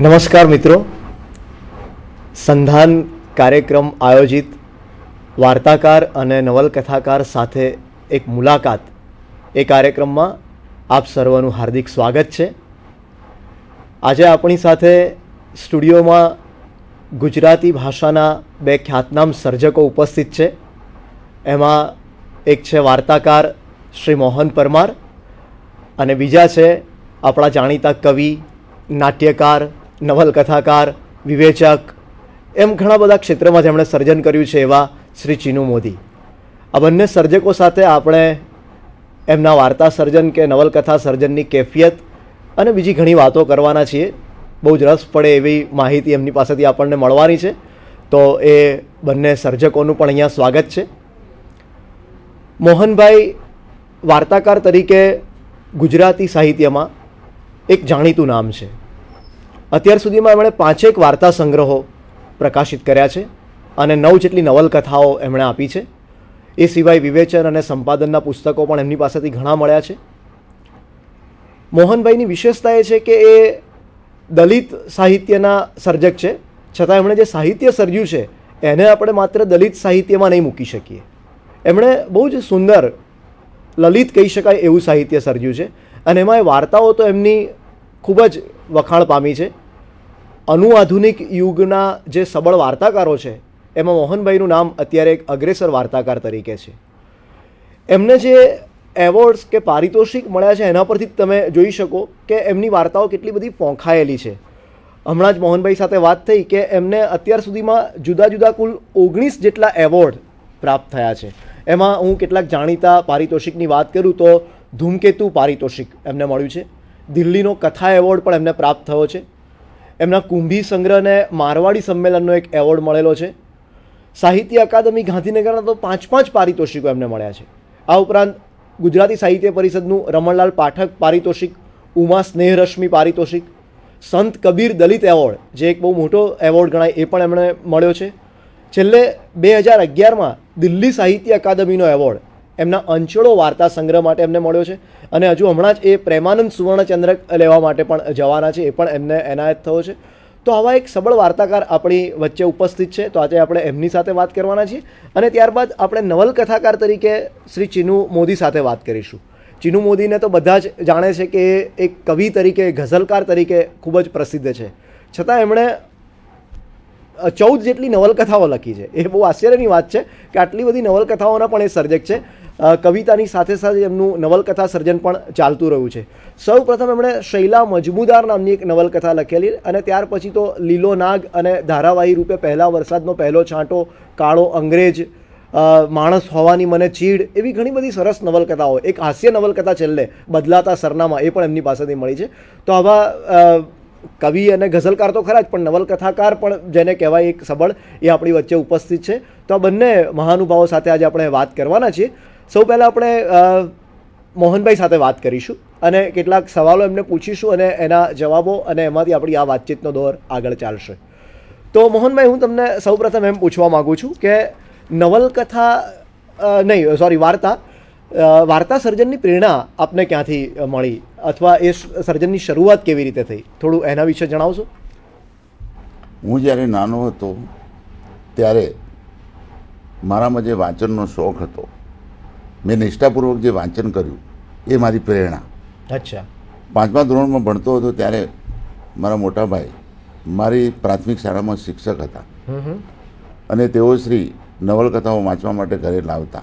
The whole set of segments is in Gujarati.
નમસ્કાર મિત્રો. સંધાન કાર્યક્રમ આયોજિત વાર્તાકાર અને નવલકથાકાર સાથે એક મુલાકાત. એ કાર્યક્રમમાં આપ સર્વનું હાર્દિક સ્વાગત છે. આજે આપણી સાથે સ્ટુડિયોમાં ગુજરાતી ભાષાના બે ખ્યાતનામ સર્જકો ઉપસ્થિત છે. એમાં એક છે વાર્તાકાર શ્રી મોહન પરમાર અને બીજા છે આપણા જાણીતા કવિ, નાટ્યકાર નવલકથાકાર, વિવેચક, એમ ઘણા બધા ક્ષેત્રમાં જેમણે સર્જન કર્યું છે એવા શ્રી ચીનુ મોદી. આ બંને સર્જકો સાથે આપણે એમના વાર્તા સર્જન કે નવલકથા સર્જનની કેફિયત અને બીજી ઘણી વાતો કરવાના છીએ. બહુ જ રસ પડે એવી માહિતી એમની પાસેથી આપણને મળવાની છે. તો એ બંને સર્જકોનું પણ અહીંયા સ્વાગત છે. મોહનભાઈ, વાર્તાકાર તરીકે ગુજરાતી સાહિત્યમાં એક જાણીતું નામ છે. અત્યાર સુધીમાં એમણે પાંચેક વાર્તા સંગ્રહો પ્રકાશિત કર્યા છે અને નવ જેટલી નવલકથાઓ એમણે આપી છે. એ સિવાય વિવેચન અને સંપાદનના પુસ્તકો પણ એમની પાસેથી ઘણા મળ્યા છે. મોહનભાઈની વિશેષતા એ છે કે એ દલિત સાહિત્યના સર્જક છે. છતાં એમણે જે સાહિત્ય સર્જ્યું છે, એને આપણે માત્ર દલિત સાહિત્યમાં નહીં મૂકી શકીએ. એમણે બહુ જ સુંદર લલિત કહી શકાય એવું સાહિત્ય સર્જ્યું છે અને એમાં એ વાર્તાઓ તો એમની ખૂબ જ વખાણ પામી છે. અનુઆધુનિક યુગના જે સબળ વાર્તાકારો છે, એમાં મોહનભાઈનું નામ અત્યારે એક અગ્રેસર વાર્તાકાર તરીકે છે. એમને જે એવોર્ડ્સ કે પારિતોષિક મળ્યા છે, એના પરથી તમે જોઈ શકો કે એમની વાર્તાઓ કેટલી બધી ફોંખાયેલી છે. હમણાં જ મોહનભાઈ સાથે વાત થઈ કે એમને અત્યાર સુધીમાં જુદા જુદા કુલ ઓગણીસ જેટલા એવોર્ડ પ્રાપ્ત થયા છે. એમાં હું કેટલાક જાણીતા પારિતોષિકની વાત કરું તો ધૂમકેતુ પારિતોષિક એમને મળ્યું છે. દિલ્હીનો કથા એવોર્ડ પણ એમને પ્રાપ્ત થયો છે. એમના કુંભી સંગ્રહને મારવાડી સંમેલનનો એક એવોર્ડ મળેલો છે. સાહિત્ય અકાદમી ગાંધીનગરના તો પાંચ પાંચ પારિતોષિકો એમને મળ્યા છે. આ ઉપરાંત ગુજરાતી સાહિત્ય પરિષદનું રમણલાલ પાઠક પારિતોષિક, ઉમા સ્નેહરશ્મિ પારિતોષિક, સંત કબીર દલિત એવોર્ડ, જે એક બહુ મોટો એવોર્ડ ગણાય એ પણ એમણે મળ્યો છે. છેલ્લે બે હજાર અગિયારમાં દિલ્હી સાહિત્ય અકાદમીનો એવોર્ડ એમના અંચળો વાર્તા સંગ્રહ માટે એમને મળ્યો છે. અને હજુ હમણાં જ એ પ્રેમાનંદ સુવર્ણચંદ્રક લેવા માટે પણ જવાના છે, એ પણ એમને એનાયત થયો છે. તો આવા એક સબળ વાર્તાકાર આપણી વચ્ચે ઉપસ્થિત છે. તો આજે આપણે એમની સાથે વાત કરવાના છીએ. અને ત્યારબાદ આપણે નવલકથાકાર તરીકે શ્રી ચીનુ મોદી સાથે વાત કરીશું. ચીનુ મોદીને તો બધા જ જાણે છે કે એક કવિ તરીકે, ગઝલકાર તરીકે ખૂબ જ પ્રસિદ્ધ છે. છતાં એમણે ચૌદ જેટલી નવલકથાઓ લખી છે. એ બહુ આશ્ચર્યની વાત છે કે આટલી બધી નવલકથાઓના પણ એ સર્જક છે. કવિતાની સાથે સાથે એમનું નવલકથા સર્જન પણ ચાલતું રહ્યું છે. સૌ પ્રથમ એમણે શૈલા મજમુદાર નામની એક નવલકથા લખેલી અને ત્યાર પછી તો લીલો નાગ અને ધારાવાહી રૂપે પહેલા વરસાદનો પહેલો છાંટો, કાળો અંગ્રેજ માણસ હોવાની મને ચીડ એવી ઘણી બધી સરસ નવલકથાઓ, એક હાસ્ય નવલકથા છેલ્લે, બદલાતા સરનામા એ પણ એમની પાસેથી મળી છે. તો આવા કવિ અને ગઝલકાર તો ખરા જ, પણ નવલકથાકાર પણ જેને કહેવાય એક સબળ એ આપણી વચ્ચે ઉપસ્થિત છે. તો આ બંને મહાનુભાવો સાથે આજે આપણે વાત કરવાના છીએ. સૌ પહેલાં આપણે મોહનભાઈ સાથે વાત કરીશું અને કેટલાક સવાલો એમને પૂછીશું અને એના જવાબો અને એમાંથી આપણી આ વાતચીતનો દોર આગળ ચાલશે. તો મોહનભાઈ, હું તમને સૌપ્રથમ એમ પૂછવા માગું છું કે નવલકથા નહીં, સોરી, વાર્તા વાર્તા સર્જનની પ્રેરણા આપને ક્યાંથી મળી? અથવા એ સર્જનની શરૂઆત કેવી રીતે થઈ? થોડું એના વિશે જણાવશો? હું જ્યારે નાનો હતો, ત્યારે મારામાં જે વાંચનનો શોખ હતો મેં નિષ્ઠાપૂર્વક જે વાંચન કર્યું એ મારી પ્રેરણા. અચ્છા. પાંચમા ધોરણમાં ભણતો હતો ત્યારે મારા મોટા ભાઈ મારી પ્રાથમિક શાળામાં શિક્ષક હતા. અને તેઓ શ્રી નવલકથાઓ વાંચવા માટે ઘરે લાવતા.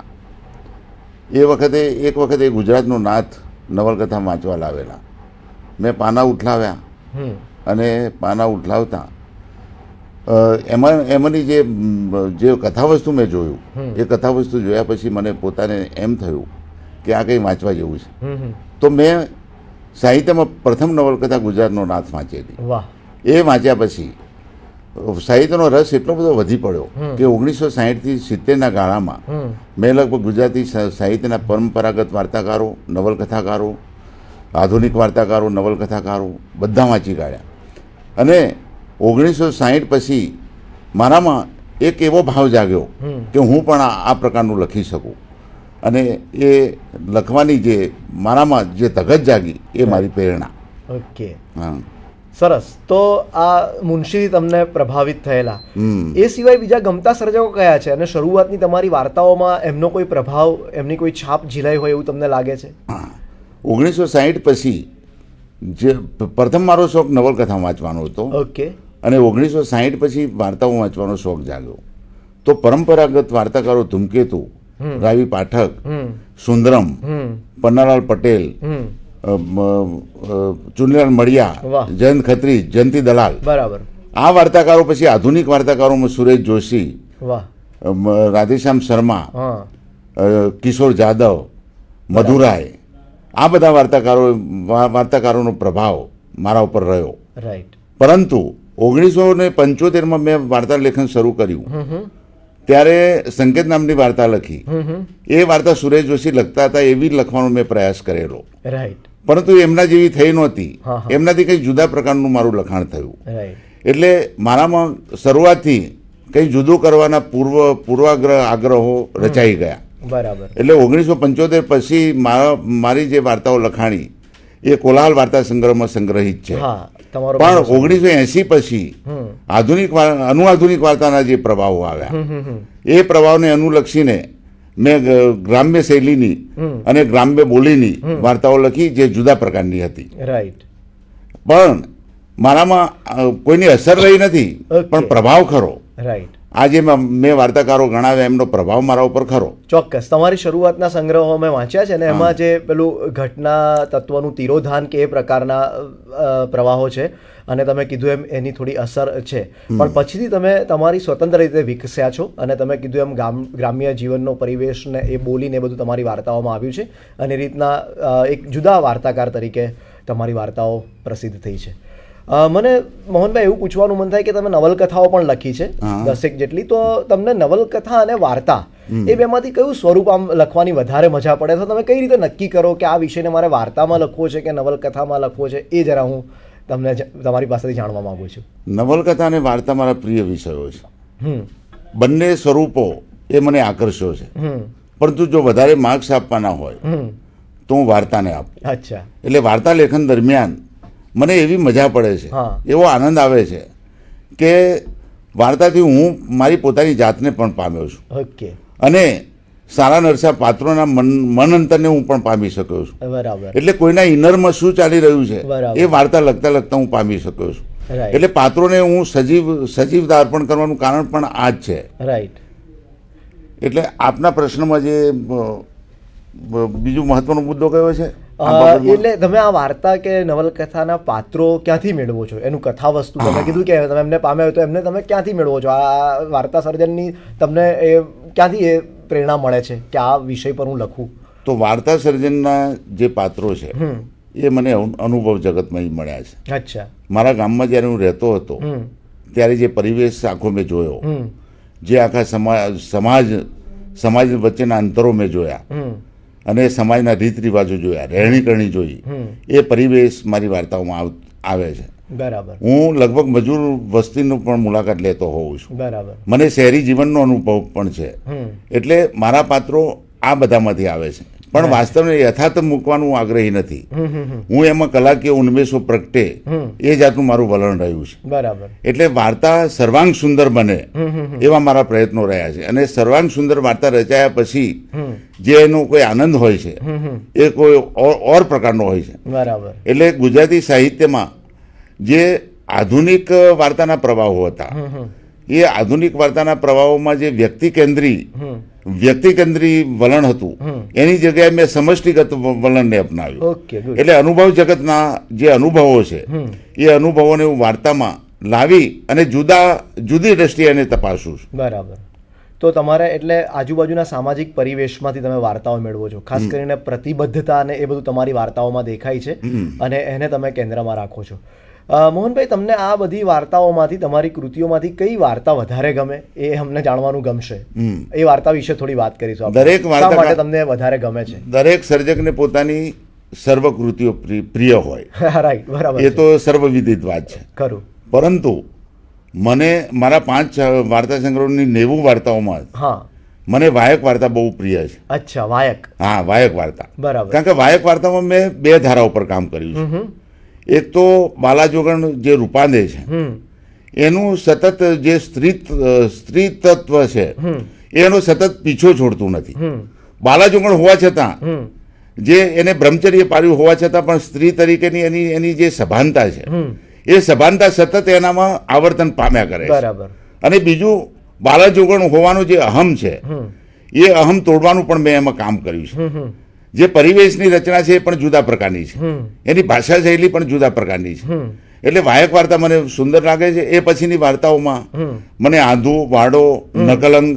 એ વખતે એક વખતે ગુજરાતનો નાથ નવલકથા વાંચવા લાવેલા. મેં પાના ઉઠલાવ્યા. અને પાના ઉઠલાવતા એમાં એમાંની જે જે કથાવસ્તુ મેં જોયું એ કથાવસ્તુ જોયા પછી મને પોતાને એમ થયું કે આ કંઈ વાંચવા જેવું છે. તો મેં સાહિત્યમાં પ્રથમ નવલકથા ગુજરાતનો નાથ વાંચી હતી એ વાંચ્યા પછી સાહિત્યનો રસ એટલો બધો વધી પડ્યો કે ઓગણીસો સાહીઠથી સિત્તેરના ગાળામાં મેં લગભગ ગુજરાતી સાહિત્યના પરંપરાગત વાર્તાકારો નવલકથાકારો આધુનિક વાર્તાકારો નવલકથાકારો બધા વાંચી કાઢ્યા. અને ઓગણીસો સાહીઠ પછી મારામાં એક એવો ભાવ જાગ્યો કે હું પણ આ પ્રકારનું લખી શકું. અને એ લખવાની જે મારામાં જે તગત જાગી એ મારી પ્રેરણા. ઓકે. હા. સરસ. તો આ મુનશી તમને પ્રભાવિત થયેલા. એ સિવાય બીજા ગમતા સર્જકો કયા છે? અને શરૂઆતની તમારી વાર્તાઓમાં એમનો કોઈ પ્રભાવ એમની કોઈ છાપ ઝીલાઈ હોય એવું તમને લાગે છે? ઓગણીસો સાહીઠ પછી જે પ્રથમ મારો શોખ નવલકથા વાંચવાનો હતો. ઓકે. અને ઓગણીસો સાહીઠ પછી વાર્તાઓ વાંચવાનો શોખ જાગ્યો. તો પરંપરાગત વાર્તાકારો ધૂમકેતુ રાવી પાઠક સુંદરમ પન્નાલાલ પટેલ ચુનીલાલ મળિયા. જયંત ખત્રી જયંતિ દલાલ. બરાબર. આ વાર્તાકારો પછી આધુનિક વાર્તાકારોમાં સુરેશ જોશી રાધેશ્યામ શર્મા કિશોર જાદવ મધુરાય. આ બધા વાર્તાકારો વાર્તાકારોનો પ્રભાવ મારા ઉપર રહ્યો. રાઈટ પરંતુ ઓગણીસો ને પંચોતેરમાં મેં વાર્તા લેખન શરૂ કર્યું. ત્યારે સંકેત નામની વાર્તા લખી. એ વાર્તા સુરેશ જોશી લખતા હતા એવી લખવાનો મેં પ્રયાસ કરેલો. રાઈટ પરંતુ એમના જેવી થઈ નહોતી. એમનાથી કંઈ જુદા પ્રકારનું મારું લખાણ થયું. એટલે મારામાં શરૂઆતથી કંઈ જુદું કરવાના પૂર્વ પૂર્વાગ્રહ આગ્રહો રચાઈ ગયા. બરાબર. એટલે ઓગણીસો પંચોતેર પછી મારા મારી જે વાર્તાઓ લખાણી એ કોલાહલ વાર્તા સંગ્રહમાં સંગ્રહિત છે. પણ ઓગણીસો એસી પછી આધુનિક અનુઆધુનિક વાર્તાના જે પ્રભાવો આવ્યા એ પ્રભાવને અનુલક્ષીને મેં ગ્રામ્ય શૈલીની અને ગ્રામ્ય બોલીની વાર્તાઓ લખી જે જુદા પ્રકારની હતી. રાઈટ પણ મારામાં કોઈની અસર રહી નથી પણ પ્રભાવ ખરો. રાઈટ આ જે મ- વાર્તાકારો ગણાવ્યા એમનો પ્રભાવ મારા ઉપર ખરો. ચોક્કસ. તમારી શરૂઆતના સંગ્રહો મેં વાંચ્યા છે ને એમાં જે પેલું ઘટના તત્વનું તિરોધાન કે એ પ્રકારના પ્રવાહો છે અને તમે કીધું એમ એની થોડી અસર છે. પણ પછીથી તમે તમારી સ્વતંત્ર રીતે વિકસ્યા છો અને તમે કીધું એમ ગામ ગ્રામ્ય જીવનનો પરિવેશ ને એ બોલીને બધું તમારી વાર્તાઓમાં આવ્યું છે અને રીતના એક જુદા વાર્તાકાર તરીકે તમારી વાર્તાઓ પ્રસિદ્ધ થઈ છે. મને મોહનભાઈ એવું પૂછવાનું મન થાય કે તમે નવલકથાઓ પણ લખી છે. દસેક જેટલી. તો તમને નવલકથા અને વાર્તા એ બેમાંથી કયું સ્વરૂપ આમ લખવાની વધારે મજા પડે? તો તમે કઈ રીતે નક્કી કરો કે આ વિષયને મારે વાર્તામાં લખવો છે કે નવલકથામાં લખવો છે? એ જરા હું તમને તમારી પાસેથી જાણવા માંગુ છું. નવલકથા અને વાર્તા મારા પ્રિય વિષયો છે. બંને સ્વરૂપો એ મને આકર્ષ્યો છે. પરંતુ જો વધારે માર્ક્સ આપવાના હોય તો હું વાર્તાને આપું. અચ્છા. એટલે વાર્તા લેખન દરમિયાન મને એવી મજા પડે છે. એવો આનંદ આવે છે કે વાર્તાથી હું મારી પોતાની જાતને પણ પામ્યો છું. ઓકે. અને સારા નરસા પાત્રોના મન મન અંતરને હું પણ પામી શક્યો છું. બરાબર. એટલે કોઈના ઇનરમાં શું ચાલી રહ્યું છે એ વાર્તા લખતા લખતા હું પામી શક્યો છું. એટલે પાત્રોને હું સજીવ સજીવતા અર્પણ કરવાનું કારણ પણ આ જ છે. રાઈટ એટલે આપના પ્રશ્નમાં જે બીજું મહત્વનો મુદ્દો કયો છે? એટલે તમે આ વાર્તા કે નવલકથાના પાત્રો ક્યાંથી મેળવો છો? એનું કથા વસ્તુ તમે કીધું કે તમે એમને પામ્યા તો એમને તમે ક્યાંથી મેળવો છો? આ વાર્તા સર્જનની તમને એ ક્યાંથી એ પ્રેરણા મળે છે કે આ વિષય પર હું લખું? તો વાર્તા સર્જનના જે પાત્રો છે એ મને અનુ- અનુભવ જગતમાં મળ્યા છે. અચ્છા. મારા ગામમાં જ્યારે હું રહેતો હતો ત્યારે જે પરિવેશ આખો મેં જોયો જે આખા સમાજ સમાજ સમાજ વચ્ચેના અંતરો મેં જોયા અને સમાજના રીત રિવાજો જોયા રહેણી કરણી જોઈ એ પરિવેશ મારી વાર્તાઓમાં આવે છે. બરાબર. હું લગભગ મજૂર વસ્તીનું પણ મુલાકાત લેતો હોઉં છું. બરાબર. મને શહેરી જીવનનો અનુભવ પણ છે. એટલે મારા પાત્રો આ બધામાંથી આવે છે. પણ વાસ્તવને યથાર્થ મૂકવાનું આગ્રહી નથી. હું એમાં કલાકીય ઉન્મેષો પ્રગટે એ જાતનું મારું વલણ રહ્યું છે. બરાબર. એટલે વાર્તા સર્વાંગ સુંદર બને એવા મારા પ્રયત્નો રહ્યા છે. અને સર્વાંગ સુંદર વાર્તા રચાયા પછી જે એનો કોઈ આનંદ હોય છે એ કોઈ ઓર પ્રકારનો હોય છે. બરાબર. એટલે ગુજરાતી સાહિત્યમાં જે આધુનિક વાર્તાના પ્રવાહો હતા એ આધુનિક વાર્તાના પ્રવાહોમાં જે વ્યક્તિ કેન્દ્રી વ્યક્તિ કેન્દ્રી વલણ હતું. એની જગ્યાએ મેં સમષ્ટિગત વલણને અપનાવ્યું. એટલે અનુભવ જગતના જે અનુભવો છે એ અનુભવોને હું વાર્તામાં લાવી અને જુદા જુદી દ્રષ્ટિએ એને તપાસું છું. બરાબર. તો તમારે એટલે આજુબાજુના સામાજિક પરિવેશમાંથી તમે વાર્તાઓ મેળવો છો. ખાસ કરીને પ્રતિબદ્ધતા અને એ બધું તમારી વાર્તાઓમાં દેખાય છે અને એને તમે કેન્દ્રમાં રાખો છો. મોહનભાઈ તમને આ બધી વાર્તાઓમાંથી તમારી કૃતિઓમાંથી કઈ વાર્તા વધારે ગમે? એ અમને જાણવાનું ગમશે. એ વાર્તા વિશે થોડી વાત કરીશું દરેક વાર્તા માટે તમને વધારે ગમે છે? દરેક સર્જકને પોતાની સર્વકૃતિઓ કૃતિઓ પ્રિય હોય. રાઈટ બરાબર એ તો સર્વવિદિત વાત છે. ખરું. પરંતુ મને મારા પાંચ વાર્તા સંગ્રહની નેવું વાર્તાઓમાં હા. મને વાયક વાર્તા બહુ પ્રિય છે. અચ્છા વાયક. હા વાયક વાર્તા. બરાબર. કારણ કે વાયક વાર્તામાં મેં બે ધારા ઉપર કામ કર્યું છે. હમ. તો બાલાજોગણ જે રૂપાંદે છે એનું સતત જે સ્ત્રી સ્ત્રી તત્વ છે એનો સતત પીછો છોડતું નથી. બાલાજોગણ હોવા છતાં જે એને બ્રહ્મચર્ય પાડ્યું હોવા છતાં પણ સ્ત્રી તરીકેની એની એની જે સભાનતા છે એ સભાનતા સતત એનામાં આવર્તન પામ્યા કરે છે. બરાબર. અને બીજું બાલાજોગણ હોવાનું જે અહમ છે એ અહમ તોડવાનું પણ મેં એમાં કામ કર્યું છે. જે પરિવેશની રચના છે એ પણ જુદા પ્રકારની છે. એની ભાષા શૈલી પણ જુદા પ્રકારની છે. એટલે વાયક વાર્તા મને સુંદર લાગે છે. એ પછીની વાર્તાઓમાં મને આંધુ વાડો નકલંગ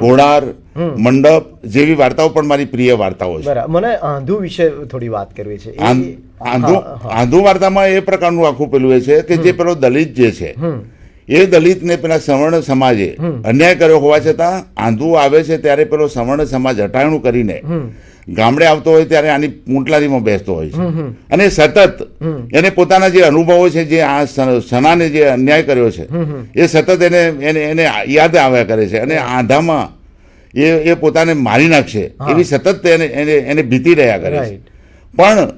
ઘોડાર મંડપ જેવી વાર્તાઓ પણ મારી પ્રિય વાર્તાઓ છે. મને આંધુ વિશે થોડી વાત કરવી છે. આંધુ આંધુ વાર્તામાં એ પ્રકારનું આખું પેલું એ છે કે જે પેલો દલિત જે છે એ દલિતને પેલા સવર્ણ સમાજે અન્યાય કર્યો હોવા છતાં આંધુ આવે છે ત્યારે પેલો સવર્ણ સમાજ હટાણું કરીને ગામડે આવતો હોય ત્યારે આની પૂંટલારીમાં બેસતો હોય છે. અને સતત એને પોતાના જે અનુભવો છે જે આ સનાને જે અન્યાય કર્યો છે એ સતત એને એને એને યાદ આવ્યા કરે છે અને આંધામાં એ એ પોતાને મારી નાખશે એવી સતત એને એને એને ભીતી રહ્યા કરે છે. પણ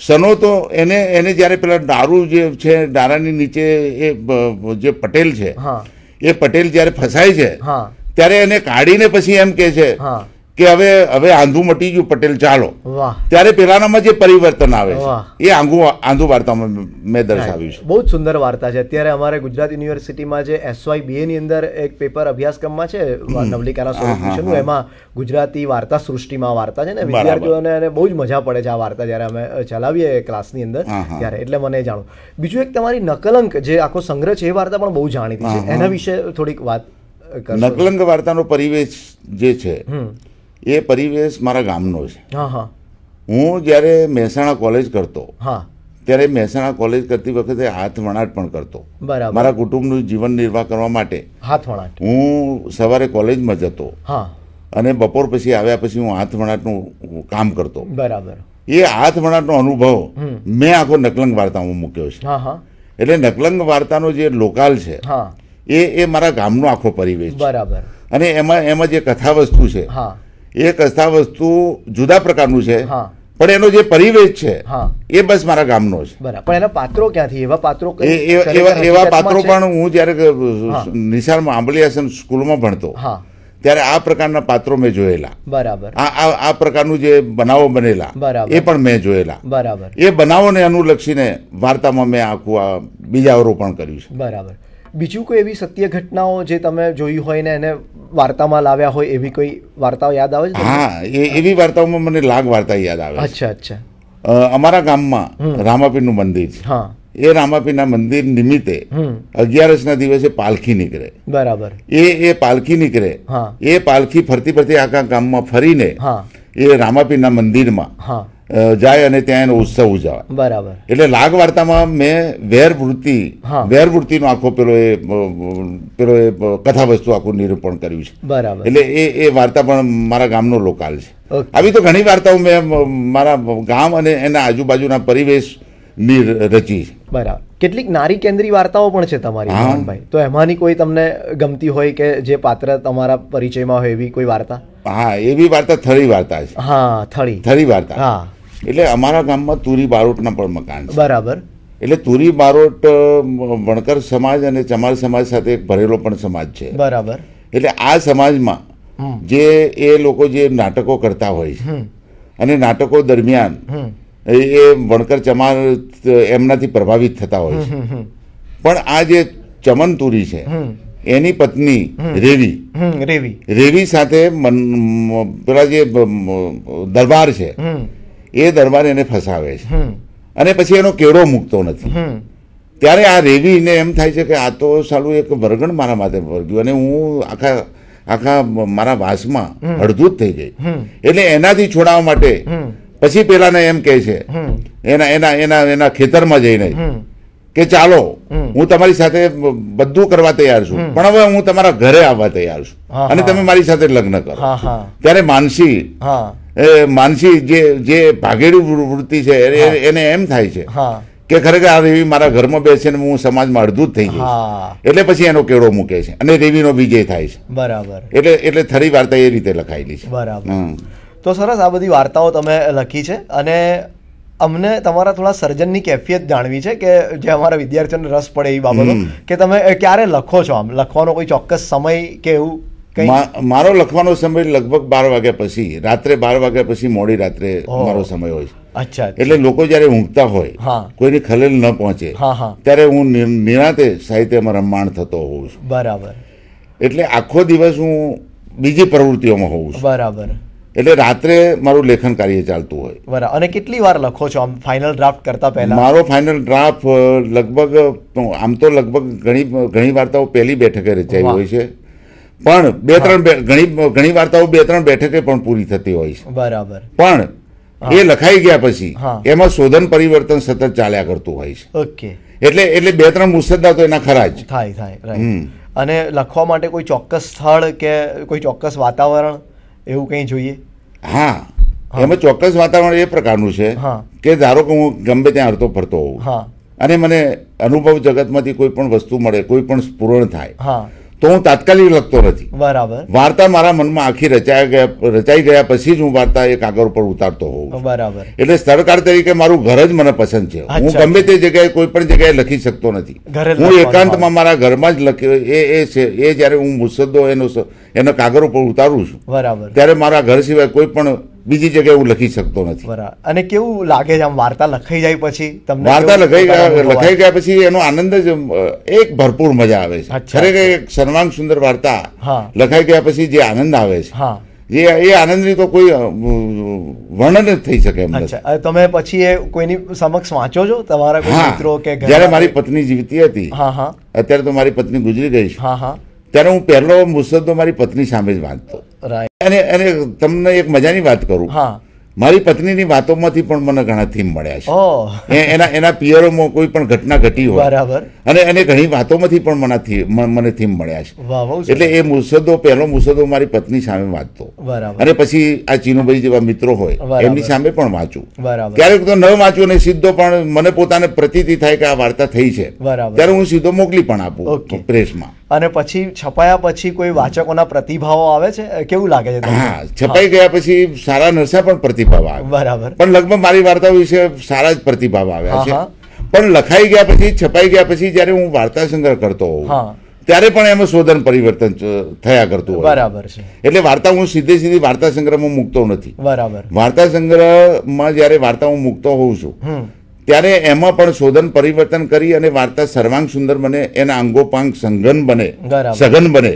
સનો તો એને એને જ્યારે પેલા દારૂ જે છે દારાની નીચે એ જે પટેલ છે એ પટેલ જ્યારે ફસાય છે ત્યારે એને કાઢીને પછી એમ કે છે હા. કે હવે હવે આંધુ મટી ગયું પટેલ ચાલો. ત્યારે પેલાનામાં જે પરિવર્તન આવે છે એ આંગુ આંધુ વાર્તામાં મેં દર્શાવ્યું છે. બહુ જ સુંદર વાર્તા છે. અત્યારે અમારે ગુજરાત યુનિવર્સિટીમાં જે એસવાય બીએ ની અંદર એક પેપર અભ્યાસક્રમમાં છે નવલિકાના સ્વરૂપ એમાં ગુજરાતી વાર્તા સૃષ્ટિમાં વાર્તા છે ને. વિદ્યાર્થીઓને બહુ જ મજા પડે છે આ વાર્તા જ્યારે અમે ચલાવીએ ક્લાસની અંદર. ત્યારે. એટલે મને જાણો બીજું એક તમારી નકલંક જે આખો સંગ્રહ છે એ વાર્તા પણ બહુ જાણીતી છે. એના વિશે થોડીક વાત નકલંક વાર્તાનો પરિવેશ જે છે એ પરિવેશ મારા ગામનો છે. હા જ્યારે મહેસાણા કોલેજ કરતો હા. ત્યારે મહેસાણા કોલેજ કરતી વખતે હાથ વણાટ પણ કરતો. મારા કુટુંબનું જીવન નિર્વાહ કરવા માટે હાથ વણાટ. હું સવારે કોલેજમાં જતો અને બપોર પછી આવ્યા પછી હું હાથ વણાટનું કામ કરતો. બરાબર. એ હાથ વણાટનો અનુભવ મેં આખો નકલંગ વાર્તામાં મૂક્યો છે. એટલે નકલંગ વાર્તાનો જે લોકાલ છે એ એ મારા ગામનો આખો પરિવેશ બરાબર. અને એમાં એમાં જે કથા વસ્તુ છે હા એ કથા વસ્તુ જુદા પ્રકારનું છે પણ એનો જે પરિવેશ છે એ બસ મારા ગામનો છે. પણ એના પાત્રો ક્યાંથી? એવા પાત્રો એવા એવા પાત્રો પણ હું જ્યારે નિશાળમાં આંબલિયાસન સ્કૂલમાં ભણતો ત્યારે આ પ્રકારના પાત્રો મેં જોયેલા. બરાબર. આ આ આ પ્રકારનું જે બનાવો બનેલા એ પણ મેં જોયેલા. બરાબર. એ બનાવોને અનુલક્ષીને વાર્તામાં મેં આખું આ બીજાવરોપણ કર્યું છે. બરાબર. બીજું કોઈ એવી સત્ય ઘટનાઓ જે તમે જોઈ હોય ને એને વાર્તામાં લાવ્યા હોય એવી કોઈ વાર્તાઓ યાદ આવે છે હા એ એવી વાર્તાઓમાં મને લાગ વાર્તા યાદ આવે અચ્છા અચ્છા. અમારા ગામમાં રામાપીરનું મંદિર છે. હા. એ રામાપીરના મંદિર નિમિત્તે અગિયારસના દિવસે પાલખી નીકળે. બરાબર. એ એ પાલખી નીકળે. હા. એ પાલખી ફરતી ફરતી આખા ગામમાં ફરીને હા. એ રામાપીરના મંદિરમાં જાય અને ત્યાં એનો ઉત્સવ ઉજવાય. બરાબર. એટલે લાગ વાર્તામાં મેં વેર વૃત્તિ. વેર વૃત્તિનો આખો પેલો એ પેલો એ કથા વસ્તુ આખું નિરૂપણ કર્યું છે. બરાબર. એટલે એ એ વાર્તા પણ મારા ગામનો લોકાલ છે. આવી તો ઘણી વાર્તાઓ મેં મારા ગામ અને એના આજુબાજુના પરિવેશની રચી છે. બરાબર. કેટલીક નારી કેન્દ્રી વાર્તાઓ પણ છે તમારી મોહનભાઈ. તો એમાંની કોઈ તમને ગમતી હોય કે જે પાત્ર તમારા પરિચયમાં હોય એવી કોઈ વાર્તા? હા એવી વાર્તા થળી વાર્તા છે. હા થળી. થળી વાર્તા. હા. એટલે અમારા ગામમાં તુરી બારોટના પણ મકાન છે. બરાબર. એટલે તુરી બારોટ વણકર સમાજ અને ચમાર સમાજ સાથે એક ભરેલો પણ સમાજ છે. બરાબર. એટલે આ સમાજમાં જે એ લોકો જે નાટકો કરતા હોય છે અને નાટકો દરમિયાન એ વણકર ચમાર એમનાથી પ્રભાવિત થતા હોય છે. પણ આ જે ચમન તુરી છે એની પત્ની રેવી. રેવી. રેવી સાથે પેલા જે દરબાર છે એ દરબાર એને ફસાવે છે. અને પછી એનો કેળો મૂકતો નથી. ત્યારે આ રેવીને એમ થાય છે કે આ તો સાલું એક વરગણ મારા માથે વર્ગ્યું અને હું આખા આખા મારા વાસમાં હળદૂત થઈ ગઈ. એટલે એનાથી છોડાવવા માટે પછી પેલાને એમ કહે છે એના એના એના એના ખેતરમાં જઈને કે ચાલો હું તમારી સાથે બધું કરવા તૈયાર છું. પણ હવે હું તમારા ઘરે આવવા તૈયાર છું. અને તમે મારી સાથે લગ્ન કરો. ત્યારે માનસી માનસી જે જે ભાગેડુ વૃત્તિ છે એને એમ થાય છે હા. કે ખરેખર આ રેવી મારા ઘરમાં બેસીને હું સમાજમાં જ થઈ ગઈ એટલે પછી એનો કેળો મૂકે છે અને રેવીનો વિજય થાય છે. બરાબર. એટલે એટલે થરી વાર્તા એ રીતે લખાયેલી છે. બરાબર. તો સરસ આ બધી વાર્તાઓ તમે લખી છે અને અમને તમારા થોડા સર્જનની કેફિયત જાણવી છે કે જે અમારા વિદ્યાર્થીઓને રસ પડે એ બાબતો કે તમે ક્યારે લખો છો આમ? લખવાનો કોઈ ચોક્કસ સમય કે એવું મારો લખવાનો સમય લગભગ બાર વાગ્યા પછી રાત્રે બાર વાગ્યા પછી મોડી રાત્રે મારો સમય હોય છે. અચ્છા એટલે લોકો જ્યારે ઊંઘતા હોય. કોઈની ખલેલ ન પહોંચે ત્યારે હું નિરાતે સાહિત્યમાં રમમાણ થતો હોઉં છું. બરાબર. એટલે આખો દિવસ હું બીજી પ્રવૃત્તિઓમાં હોઉં છું. બરાબર. એટલે રાત્રે મારું લેખન કાર્ય ચાલતું હોય. બરાબર અને કેટલી વાર લખો છો? આમ ફાઇનલ ડ્રાફ્ટ કરતા પહેલા? મારો ફાઇનલ ડ્રાફ્ટ લગભગ આમ તો લગભગ ઘણી ઘણી વાર્તાઓ પહેલી બેઠકે રચાઈ હોય છે. પણ બે ત્રણ ઘણી ઘણી વાર્તાઓ બે ત્રણ બેઠકે પણ પૂરી થતી હોય છે. બરાબર. પણ એ લખાઈ ગયા પછી એમાં શોધન પરિવર્તન સતત ચાલ્યા કરતું હોય છે. ઓકે. એટલે એટલે બે ત્રણ મુસદ્દા તો એના ખરા જ. થાય થાય અને લખવા માટે કોઈ ચોક્કસ સ્થળ કે કોઈ ચોક્કસ વાતાવરણ એવું કંઈ જોઈએ? હા. એમાં ચોક્કસ વાતાવરણ એ પ્રકારનું છે કે ધારો કે હું ગમે ત્યાં હરતો ફરતો હોઉં હા. અને મને અનુભવ જગતમાંથી કોઈ પણ વસ્તુ મળે કોઈ પણ સ્ફુરણ થાય હા. તો હું તાત્કાલિક લખતો નથી. બરાબર. વાર્તા મારા મનમાં આખી રચાઈ ગયા રચાઈ ગયા પછી જ હું વાર્તા એ કાગળ ઉપર ઉતારતો હોઉં બરાબર. એટલે સરકાર તરીકે મારું ઘર જ મને પસંદ છે. હું ગમે તે જગ્યાએ કોઈ પણ જગ્યાએ લખી શકતો નથી. હું એકાંતમાં મારા ઘરમાં જ લખ્યો એ એ છે. એ જ્યારે હું મુસદ્દો એનો એનો કાગળ ઉપર ઉતારું છું બરાબર. ત્યારે મારા ઘર સિવાય કોઈ પણ બીજી જગ્યાએ હું લખી શકતો નથી. બરાબર. અને કેવું લાગે છે આમ વાર્તા લખાઈ જાય પછી? તમને વાર્તા લખાઈ ગયા લખાઈ ગયા પછી એનો આનંદ જ એક ભરપૂર મજા આવે છે. ખરેખર એક સર્વાંગ સુંદર વાર્તા હા. લખાઈ ગયા પછી જે આનંદ આવે છે. હા. એ એ આનંદની તો કોઈ વર્ણન જ થઈ શકે એમ નથી. તમે પછી એ કોઈની સમક્ષ વાંચો છો? તમારા કોઈ મિત્રો કે જ્યારે મારી પત્ની જીવતી હતી હા હા. અત્યારે તો મારી પત્ની ગુજરી ગઈ છે. હા હા. ત્યારે હું પહેલો મુસદ્દો મારી પત્ની સામે જ વાંચતો. રાઈટ અને અને તમને એક મજાની વાત કરું. હા. મારી પત્નીની વાતોમાંથી પણ મને ઘણા થીમ મળ્યા છે. એના એના પિયરોમાં કોઈ પણ ઘટના ઘટી હોય. બરાબર. અને અને ઘણી વાતોમાંથી પણ મને મને થીમ મળ્યા છે. એટલે એ મુસદ્દો પહેલો મુસદ્દો મારી પત્ની સામે વાંચતો. બરાબર. અને પછી આ ચીનુભાઈ જેવા મિત્રો હોય એમની સામે પણ વાંચું. બરાબર. ક્યારેક તો ન વાંચું અને સીધો પણ મને પોતાને પ્રતીતિ થાય કે આ વાર્તા થઈ છે. બરાબર. ત્યારે હું સીધો મોકલી પણ આપું પ્રેસમાં. અને પછી છપાયા પછી કોઈ વાચકોના પ્રતિભાવો આવે છે? કેવું લાગે છે હા છપાઈ ગયા પછી સારા નરસા પણ પ્રતિભાવ આવે. બરાબર. પણ લગભગ મારી વાર્તાઓ વિશે સારા જ પ્રતિભાવ આવ્યા છે. પણ લખાઈ ગયા પછી છપાઈ ગયા પછી જ્યારે હું વાર્તા સંગ્રહ કરતો હોઉં ત્યારે પણ એમાં શોધન પરિવર્તન થયા કરતું હોય. બરાબર છે. એટલે વાર્તા હું સીધે સીધી વાર્તા સંગ્રહમાં મૂકતો નથી. બરાબર. વાર્તા સંગ્રહમાં જ્યારે વાર્તા હું મૂકતો હોઉં છું ત્યારે એમાં પણ શોધન પરિવર્તન કરી અને વાર્તા સર્વાંગ સુંદર બને એના અંગોપાંગ સંગન બને સઘન બને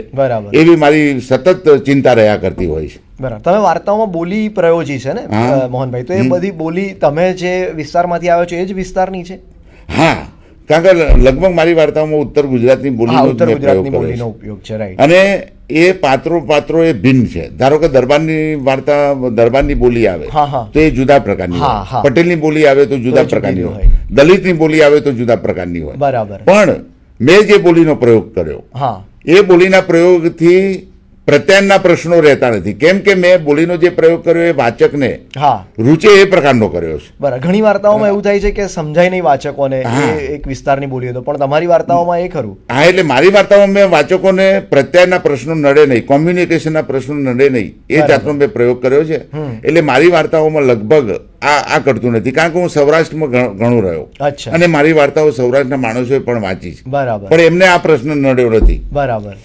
એવી મારી સતત ચિંતા રહ્યા કરતી હોય છે. બરાબર. તમે વાર્તાઓમાં બોલી પ્રયોજી છે ને મોહનભાઈ? તો એ બધી બોલી તમે જે વિસ્તારમાંથી આવ્યો છો એ જ વિસ્તારની છે? હા. કારણ કે લગભગ મારી વાર્તાઓમાં ઉત્તર ગુજરાતની બોલી બોલીનો ઉત્તર ગુજરાતની બોલીનો ઉપયોગ છે રાઈટ અને એ પાત્રો પાત્રો એ ભિન્ન છે. ધારો કે દરબારની વાર્તા દરબારની બોલી આવે. તો એ જુદા પ્રકારની હોય. પટેલની બોલી આવે તો જુદા પ્રકારની. હોય. દલિતની બોલી આવે તો જુદા પ્રકારની હોય. બરાબર. પણ મેં જે બોલીનો પ્રયોગ કર્યો એ બોલીના પ્રયોગથી પ્રત્યાયનના પ્રશ્નો રહેતા નથી. કેમ કે મેં બોલીનો જે પ્રયોગ કર્યો એ વાચકને હા. રૂચે એ પ્રકારનો કર્યો છે. બરાબર. ઘણી વાર્તાઓમાં એવું થાય છે કે સમજાય નહીં વાચકોને એક વિસ્તારની બોલી હતો પણ તમારી વાર્તાઓમાં એ ખરું. હા એટલે મારી વાર્તાઓમાં મેં વાચકોને પ્રત્યાયના પ્રશ્નો નડે નહીં કોમ્યુનિકેશનના પ્રશ્નો નડે નહીં. એ જાતનો મેં પ્રયોગ કર્યો છે. એટલે મારી વાર્તાઓમાં લગભગ આ આ કરતું નથી. કારણ કે હું સૌરાષ્ટ્રમાં ઘણો રહ્યો. અને મારી વાર્તાઓ સૌરાષ્ટ્રના માણસોએ પણ વાંચી છે. બરાબર. પણ એમને આ પ્રશ્ન નડ્યો નથી. બરાબર.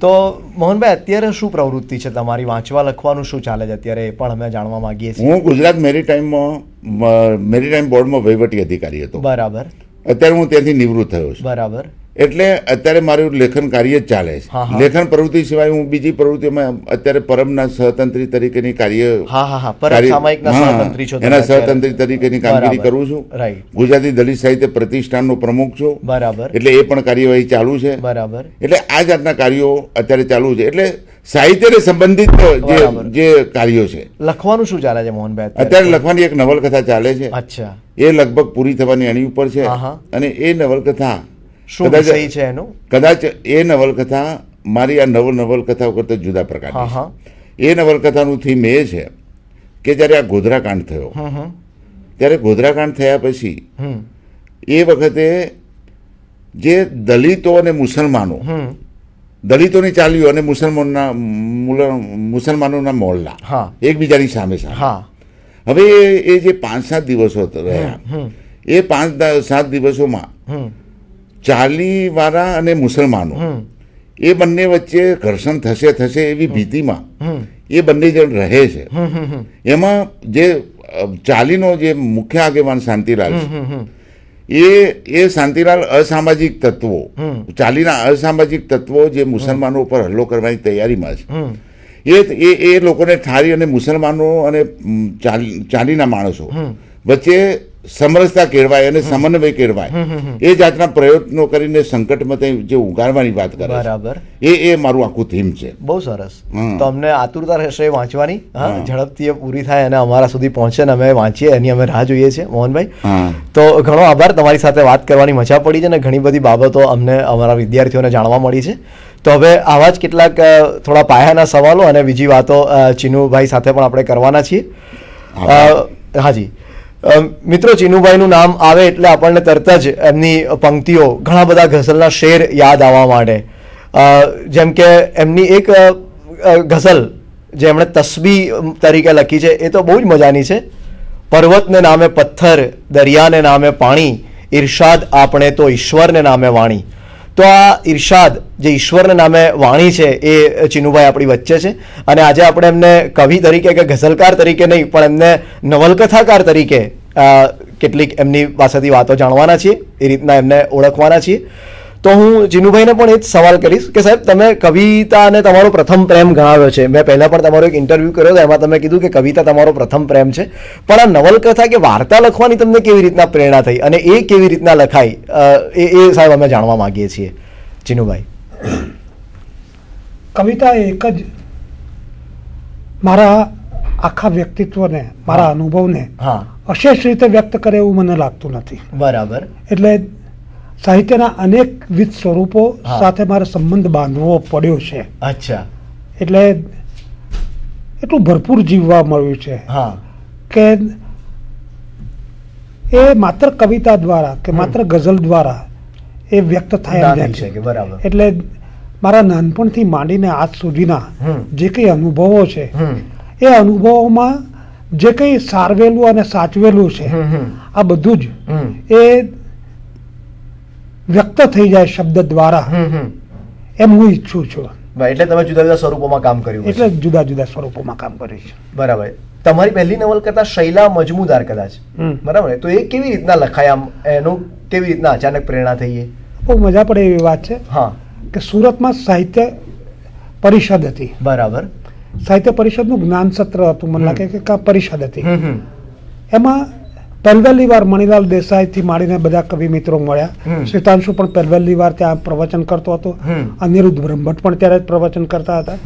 તો મોહનભાઈ અત્યારે શું પ્રવૃત્તિ છે? તમારી વાંચવા લખવાનું શું ચાલે છે? અત્યારે એ પણ અમે જાણવા માંગીએ છીએ. હું ગુજરાત મેરીટાઈમમાં મેરીટાઈમ બોર્ડમાં વહીવટી અધિકારી હતો. બરાબર. અત્યારે હું ત્યાંથી નિવૃત્ત થયો છું. બરાબર. એટલે અત્યારે મારું લેખન કાર્ય ચાલે છે. લેખન પ્રવૃત્તિ સિવાય હું બીજી પ્રવૃત્તિમાં અત્યારે પરમના સહતંત્રી તરીકેની કાર્ય એના સહતંત્રી તરીકેની કામગીરી કરું છું. ગુજરાતી દલિત સાહિત્ય પ્રતિષ્ઠાનનો પ્રમુખ છું. બરાબર. એટલે એ પણ કાર્યવાહી ચાલુ છે. બરાબર. એટલે આ જાતના કાર્યો અત્યારે ચાલુ છે. એટલે સાહિત્યને સંબંધિત જે. જે કાર્યો છે. લખવાનું શું ચાલે છે મોહનભાઈ અત્યારે? લખવાની એક નવલકથા ચાલે છે. અચ્છા. એ લગભગ પૂરી થવાની એની ઉપર છે. અને એ નવલકથા શું કદાચ- વિષય છે એનું? કદાચ એ નવલકથા મારી આ નવ નવલકથાઓ કરતા જુદા પ્રકારની એ નવલકથાનું થીમ એ છે કે જ્યારે આ ગોધરાકાંડ થયો ત્યારે ગોધરાકાંડ થયા પછી એ વખતે જે દલિતો અને મુસલમાનો દલિતોની ચાલીઓ અને મુસલમાનના મુસલમાનોના મોહલ્લા હા. એકબીજાની સામે સામે. હા. હવે એ જે પાંચ સાત દિવસો રહ્યા એ પાંચ સાત દિવસોમાં હમ ચાલી વાળા અને મુસલમાનો. એ બંને વચ્ચે ઘર્ષણ થશે થશે એવી ભીતિમાં એ બંને જણ રહે છે. એમાં જે ચાલીનો જે મુખ્ય આગેવાન શાંતિલાલ છે. એ એ શાંતિલાલ અસામાજિક તત્વો ચાલીના અસામાજિક તત્વો જે મુસલમાનો ઉપર હલ્લો કરવાની તૈયારીમાં છે. એ એ એ લોકોને ઠારી અને મુસલમાનો અને ચાલીના માણસો વચ્ચે સમરસતા કેળવાય અને સમન્વય કેળવાય. એ જાતના પ્રયત્નો કરીને સંકટમાં તે જે ઉગારવાની વાત કરે બરાબર. એ એ મારું આખું થીમ છે. બહુ સરસ. તો અમને આતુરતા રહેશે વાંચવાની. ઝડપથી એ પૂરી થાય અને અમારા સુધી પહોંચે ને અમે વાંચીએ એની અમે રાહ જોઈએ છીએ. મોહનભાઈ તો ઘણો આભાર તમારી સાથે વાત કરવાની મજા પડી છે અને ઘણી બધી બાબતો અમને અમારા વિદ્યાર્થીઓને જાણવા મળી છે. તો હવે આવા જ કેટલાક થોડા પાયાના સવાલો અને બીજી વાતો ચિનુભાઈ સાથે પણ આપણે કરવાના છીએ. હાજી. મિત્રો, ચીનુભાઈનું નામ આવે એટલે આપણને તરત જ એમની પંક્તિઓ ઘણા બધા ગઝલના શેર યાદ આવવા માંડે. જેમ કે એમની એક ગઝલ જે એમણે તસ્બી તરીકે લખી છે, એ તો બહુ જ મજાની છે. પર્વતને નામે પથ્થર, દરિયાને નામે પાણી ઈર્ષાદ આપણે તો ઈશ્વરને નામે વાણી. તો આ ઈર્ષાદ જે ઈશ્વરના નામે વાણી છે એ ચીનુભાઈ આપણી વચ્ચે છે. અને આજે આપણે એમને કવિ તરીકે કે ગઝલકાર તરીકે નહીં, પણ એમને નવલકથાકાર તરીકે કેટલીક એમની પાસેથી વાતો જાણવાના છીએ. એ રીતના એમને ઓળખવાના છીએ. તો હું જીનુભાઈને પણ એ જ સવાલ કરીશ કે સાહેબ તમે કવિતાને તમારો પ્રથમ પ્રેમ ગણાવ્યો છે. મેં પહેલાં પણ તમારો એક ઇન્ટરવ્યૂ કર્યો હતો એમાં તમે કીધું કે કવિતા તમારો પ્રથમ પ્રેમ છે. પણ આ નવલકથા કે વાર્તા લખવાની તમને કેવી રીતના પ્રેરણા થઈ અને એ કેવી રીતના લખાઈ એ એ સાહેબ અમે જાણવા માંગીએ છીએ. જીનુભાઈ. કવિતા એક જ મારા આખા વ્યક્તિત્વને મારા અનુભવને હા. અશેષ રીતે વ્યક્ત કરે એવું મને લાગતું નથી. બરાબર. એટલે સાહિત્યના અનેકવિધ સ્વરૂપો સાથે મારે સંબંધ બાંધવો પડ્યો છે. અચ્છા. એટલે એટલું ભરપૂર જીવવા મળ્યું છે હા. કે એ માત્ર કવિતા દ્વારા કે માત્ર ગઝલ દ્વારા એ વ્યક્ત થાય બરાબર. એટલે મારા નાનપણથી માંડીને આજ સુધીના જે કંઈ અનુભવો છે એ અનુભવોમાં જે કંઈ સારવેલું અને સાચવેલું છે આ બધું જ એ વ્યક્ત થઈ જાય શબ્દ દ્વારા. એમ હું ઈચ્છું છું. એટલે તમે જુદા જુદા સ્વરૂપોમાં કામ કર્યું એટલે જુદા જુદા સ્વરૂપોમાં કામ કરીશ બરાબર. તમારી પહેલી નવલ કરતા શૈલા મજમુદાર કદાચ. બરાબર? તો એ કેવી રીતના લખાય આમ? એનું કેવી રીતના અચાનક પ્રેરણા થઈ એ? બહુ મજા પડે એવી વાત છે હા. કે સુરતમાં સાહિત્ય પરિષદ હતી. બરાબર. સાહિત્ય પરિષદનું જ્ઞાન સત્ર હતું. મને લાગે કે કાં પરિષદ હતી. એમાં પહેલવેલી વાર મણિલાલ દેસાઈથી માંડીને બધા કવિ મિત્રો. મળ્યા. શ્રીતાંશુ પણ પહેલવેલી વાર ત્યાં પ્રવચન કરતો હતો. અનિરુદ્ધ બ્રહ્મભટ્ટ પણ ત્યારે જ પ્રવચન કરતા હતા.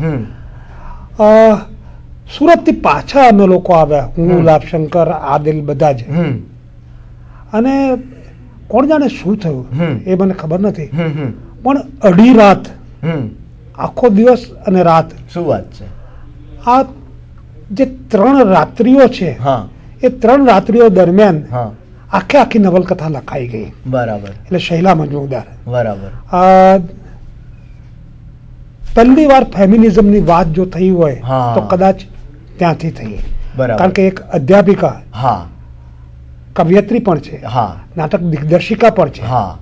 સુરતથી પાછા અમે લોકો આવ્યા હું લાભશંકર આદિલ બધા જ. અને કોણ જાણે શું થયું. એ મને ખબર નથી. પણ અઢી રાત આખો દિવસ અને રાત શું વાત છે? આ જે ત્રણ રાત્રિઓ છે હા. એ ત્રણ રાત્રિઓ દરમિયાન આખે આખી નવલકથા લખાઈ ગઈ. બરાબર. એટલે શૈલા મજમુદાર બરાબર. પહેલી વાર ફેમિનિઝમની વાત જો થઈ હોય તો કદાચ ત્યાંથી થઈ. કારણ કે એક અધ્યાપિકા હા. કવિયત્રી પણ છે. હા. નાટક દિગ્દર્શિકા પણ છે. હા.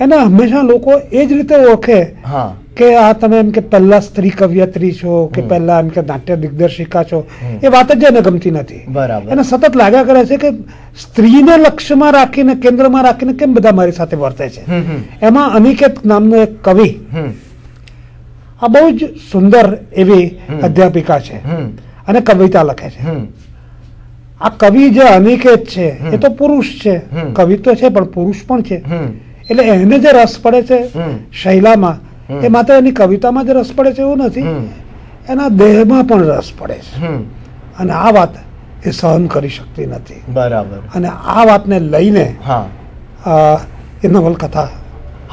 એના હંમેશા લોકો એ જ રીતે ઓળખે હા. કે આ તમે એમ કે પહેલા સ્ત્રી કવિયત્રી છો કે પહેલા એમ કે નાટ્ય દિગ્દર્શિકા છો એ વાત જ એને ગમતી નથી. બરાબર. એને સતત લાગ્યા કરે છે કે સ્ત્રીને લક્ષ્યમાં રાખીને કેન્દ્રમાં રાખીને કેમ બધા મારી સાથે વર્તે છે? એમાં અનિકેત નામનો એક કવિ આ બહુ જ સુંદર એવી અધ્યાપિકા છે અને કવિતા લખે છે. હમ. આ કવિ જે અનિકેત છે એ તો પુરુષ છે. કવિ તો છે પણ પુરુષ પણ છે. એટલે એને જે રસ પડે છે શૈલામાં. એ માત્ર એની કવિતામાં જ રસ પડે છે એવું નથી. એના દેહમાં પણ રસ પડે છે. અને આ વાત એ સહન કરી શકતી નથી. બરાબર. અને આ વાતને લઈને એ નવલકથા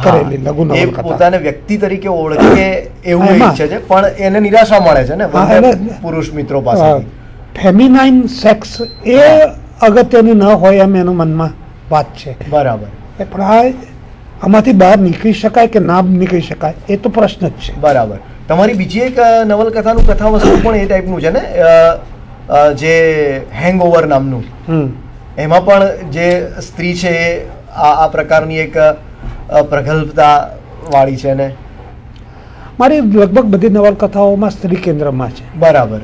કરેલી લઘુ નવલકથા. પોતાને વ્યક્તિ તરીકે ઓળખે એવું ઈચ્છે છે પણ એને નિરાશા મળે છે ને પુરુષ મિત્રો પાસે ફેમિનાઇન સેક્સ એ અગત્યનું ન હોય એમ એનું મનમાં વાત છે. બરાબર. પણ આ આમાંથી બહાર નીકળી શકાય કે ના નીકળી શકાય એ તો પ્રશ્ન જ છે. બરાબર. તમારી બીજી એક નવલકથાનું કથા વસ્તુ પણ એ ટાઈપનું છે ને? જે હેંગઓવર નામનું. એમાં પણ જે સ્ત્રી છે એ આ આ પ્રકારની એક પ્રગલ્ભતા વાળી છે ને? મારી લગભગ બધી નવલકથાઓમાં સ્ત્રી કેન્દ્રમાં છે. બરાબર.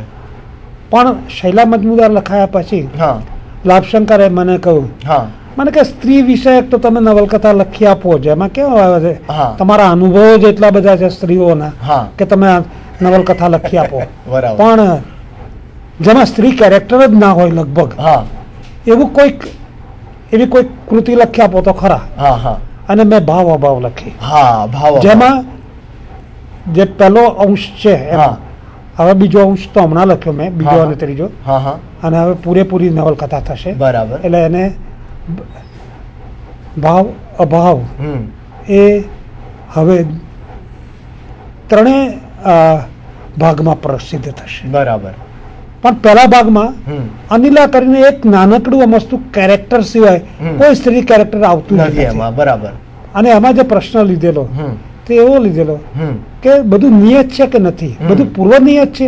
પણ શૈલા મજમુદાર લખાયા પછી હા. લાભશંકરે મને કહ્યું હા. મને કે સ્ત્રી વિષયક તો તમે નવલકથા લખી આપો જેમાં કેવો આવે છે? તમારા અનુભવો જ એટલા બધા છે સ્ત્રીઓના કે તમે નવલકથા લખી આપો. પણ જેમાં સ્ત્રી કેરેક્ટર જ ના હોય લગભગ એવું કોઈક એવી કોઈ કૃતિ લખી આપો તો ખરા. અને મેં ભાવ અભાવ લખી. હા ભાવ જેમાં જે પહેલો અંશ છે હા. હવે બીજો અંશ તો હમણાં લખ્યો મેં બીજો અને ત્રીજો. હા હા. અને હવે પૂરેપૂરી નવલકથા થશે. બરાબર. એટલે એને ભાવ અભાવ. એ હવે ત્રણેય ભાગમાં પ્રસિદ્ધ થશે. બરાબર. પણ પહેલા ભાગમાં અનિલા કરીને એક નાનકડું અમસ્તુ કેરેક્ટર સિવાય કોઈ સ્ત્રી કેરેક્ટર આવતું નથી એમાં બરાબર. અને એમાં જે પ્રશ્ન લીધેલો તે એવો લીધેલો કે બધું નિયત છે કે નથી? બધું પૂર્વ નિયત છે?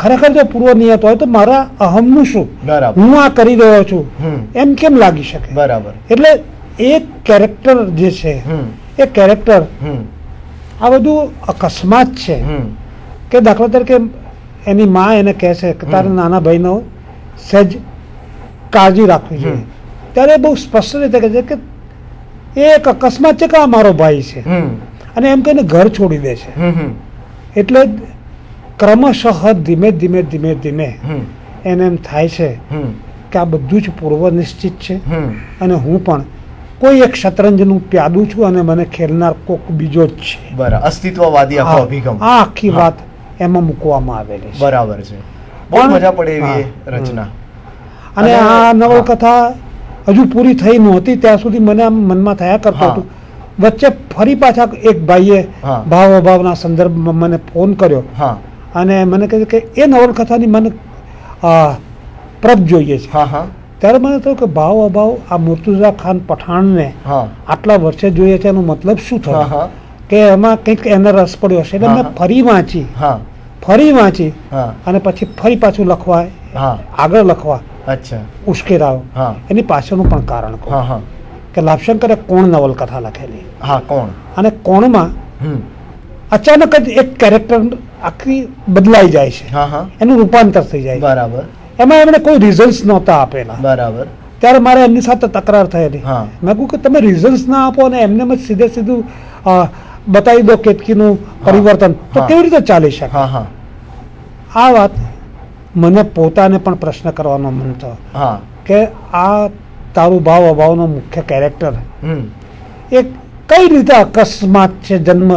ખરેખર જો પૂર્વ નિયત હોય તો મારા અહમનું શું? હું આ કરી રહ્યો છું. એમ કેમ લાગી શકે? બરાબર. એટલે એ કેરેક્ટર જે છે એ કેરેક્ટર આ બધું અકસ્માત છે કે દાખલા તરીકે એની મા એને કહે છે કે તારે નાના ભાઈનો સહેજ કાળજી રાખવી જોઈએ. ત્યારે બહુ સ્પષ્ટ રીતે કહે છે કે એ એક અકસ્માત છે કે આ મારો ભાઈ છે? અને એમ કહીને ઘર છોડી દે છે. એટલે ક્રમશઃ ધીમે ધીમે ધીમે ધીમે એને એમ થાય છે કે આ બધું જ પૂર્વ નિશ્ચિત છે અને હું પણ કોઈ એક શતરંજનું પ્યાદું છું અને મને ખેલનાર કોક બીજો જ છે. બરાબર. અસ્તિત્વવાદી અભિગમ. આ આખી વાત એમાં મૂકવામાં આવેલી છે. બરાબર છે. બહુ મજા પડે એવી રચના. અને અને- આ નવલકથા હજુ પૂરી થઈ નહોતી. ત્યાં સુધી મને આમ મનમાં થયા કરતું હતું. વચ્ચે ફરી પાછા એક ભાઈએ. ભાવ અભાવના સંદર્ભમાં મને ફોન કર્યો. અને મને કહ્યું કે એ નવલકથાની મને પ્રભ જોઈએ છે. ત્યારે મને થયું કે ભાવ અભાવ આ મુર્તુઝા ખાન પઠાણને આટલા વર્ષે જોઈએ છે એનો મતલબ શું થયો? કે એમાં કંઈક એને રસ પડ્યો હશે એટલે મેં ફરી વાંચી. હા. ફરી વાંચી. અને પછી ફરી પાછું લખવા આગળ લખવા ઉશ્કેરાયો. એની પાછળનું પણ કારણ કહું. કે લાભશંકરે કોણ નવલકથા લખેલી? હા કોણ? અને કોણમાં અચાનક જ એક કેરેક્ટર આખી બદલાઈ જાય છે. હા હા. એનું રૂપાંતર થઈ જાય બરાબર. એમાં એમણે કોઈ રિઝલ્ટ નહોતા આપેલા. બરાબર. ત્યારે મારે એમની સાથે તકરાર થયેલી. મેં કહ્યું કે તમે રિઝલ્ટ ના આપો અને એમને જ સીધે સીધું બતાવી દો કેતકીનું પરિવર્તન. તો કેવી રીતે ચાલી શકે? હા હા. આ વાત મને પોતાને પણ પ્રશ્ન કરવાનો મન થયો હા. કે આ તારું ભાવ અભાવનો મુખ્ય કેરેક્ટર એ કઈ રીતે અકસ્માત છે જન્મ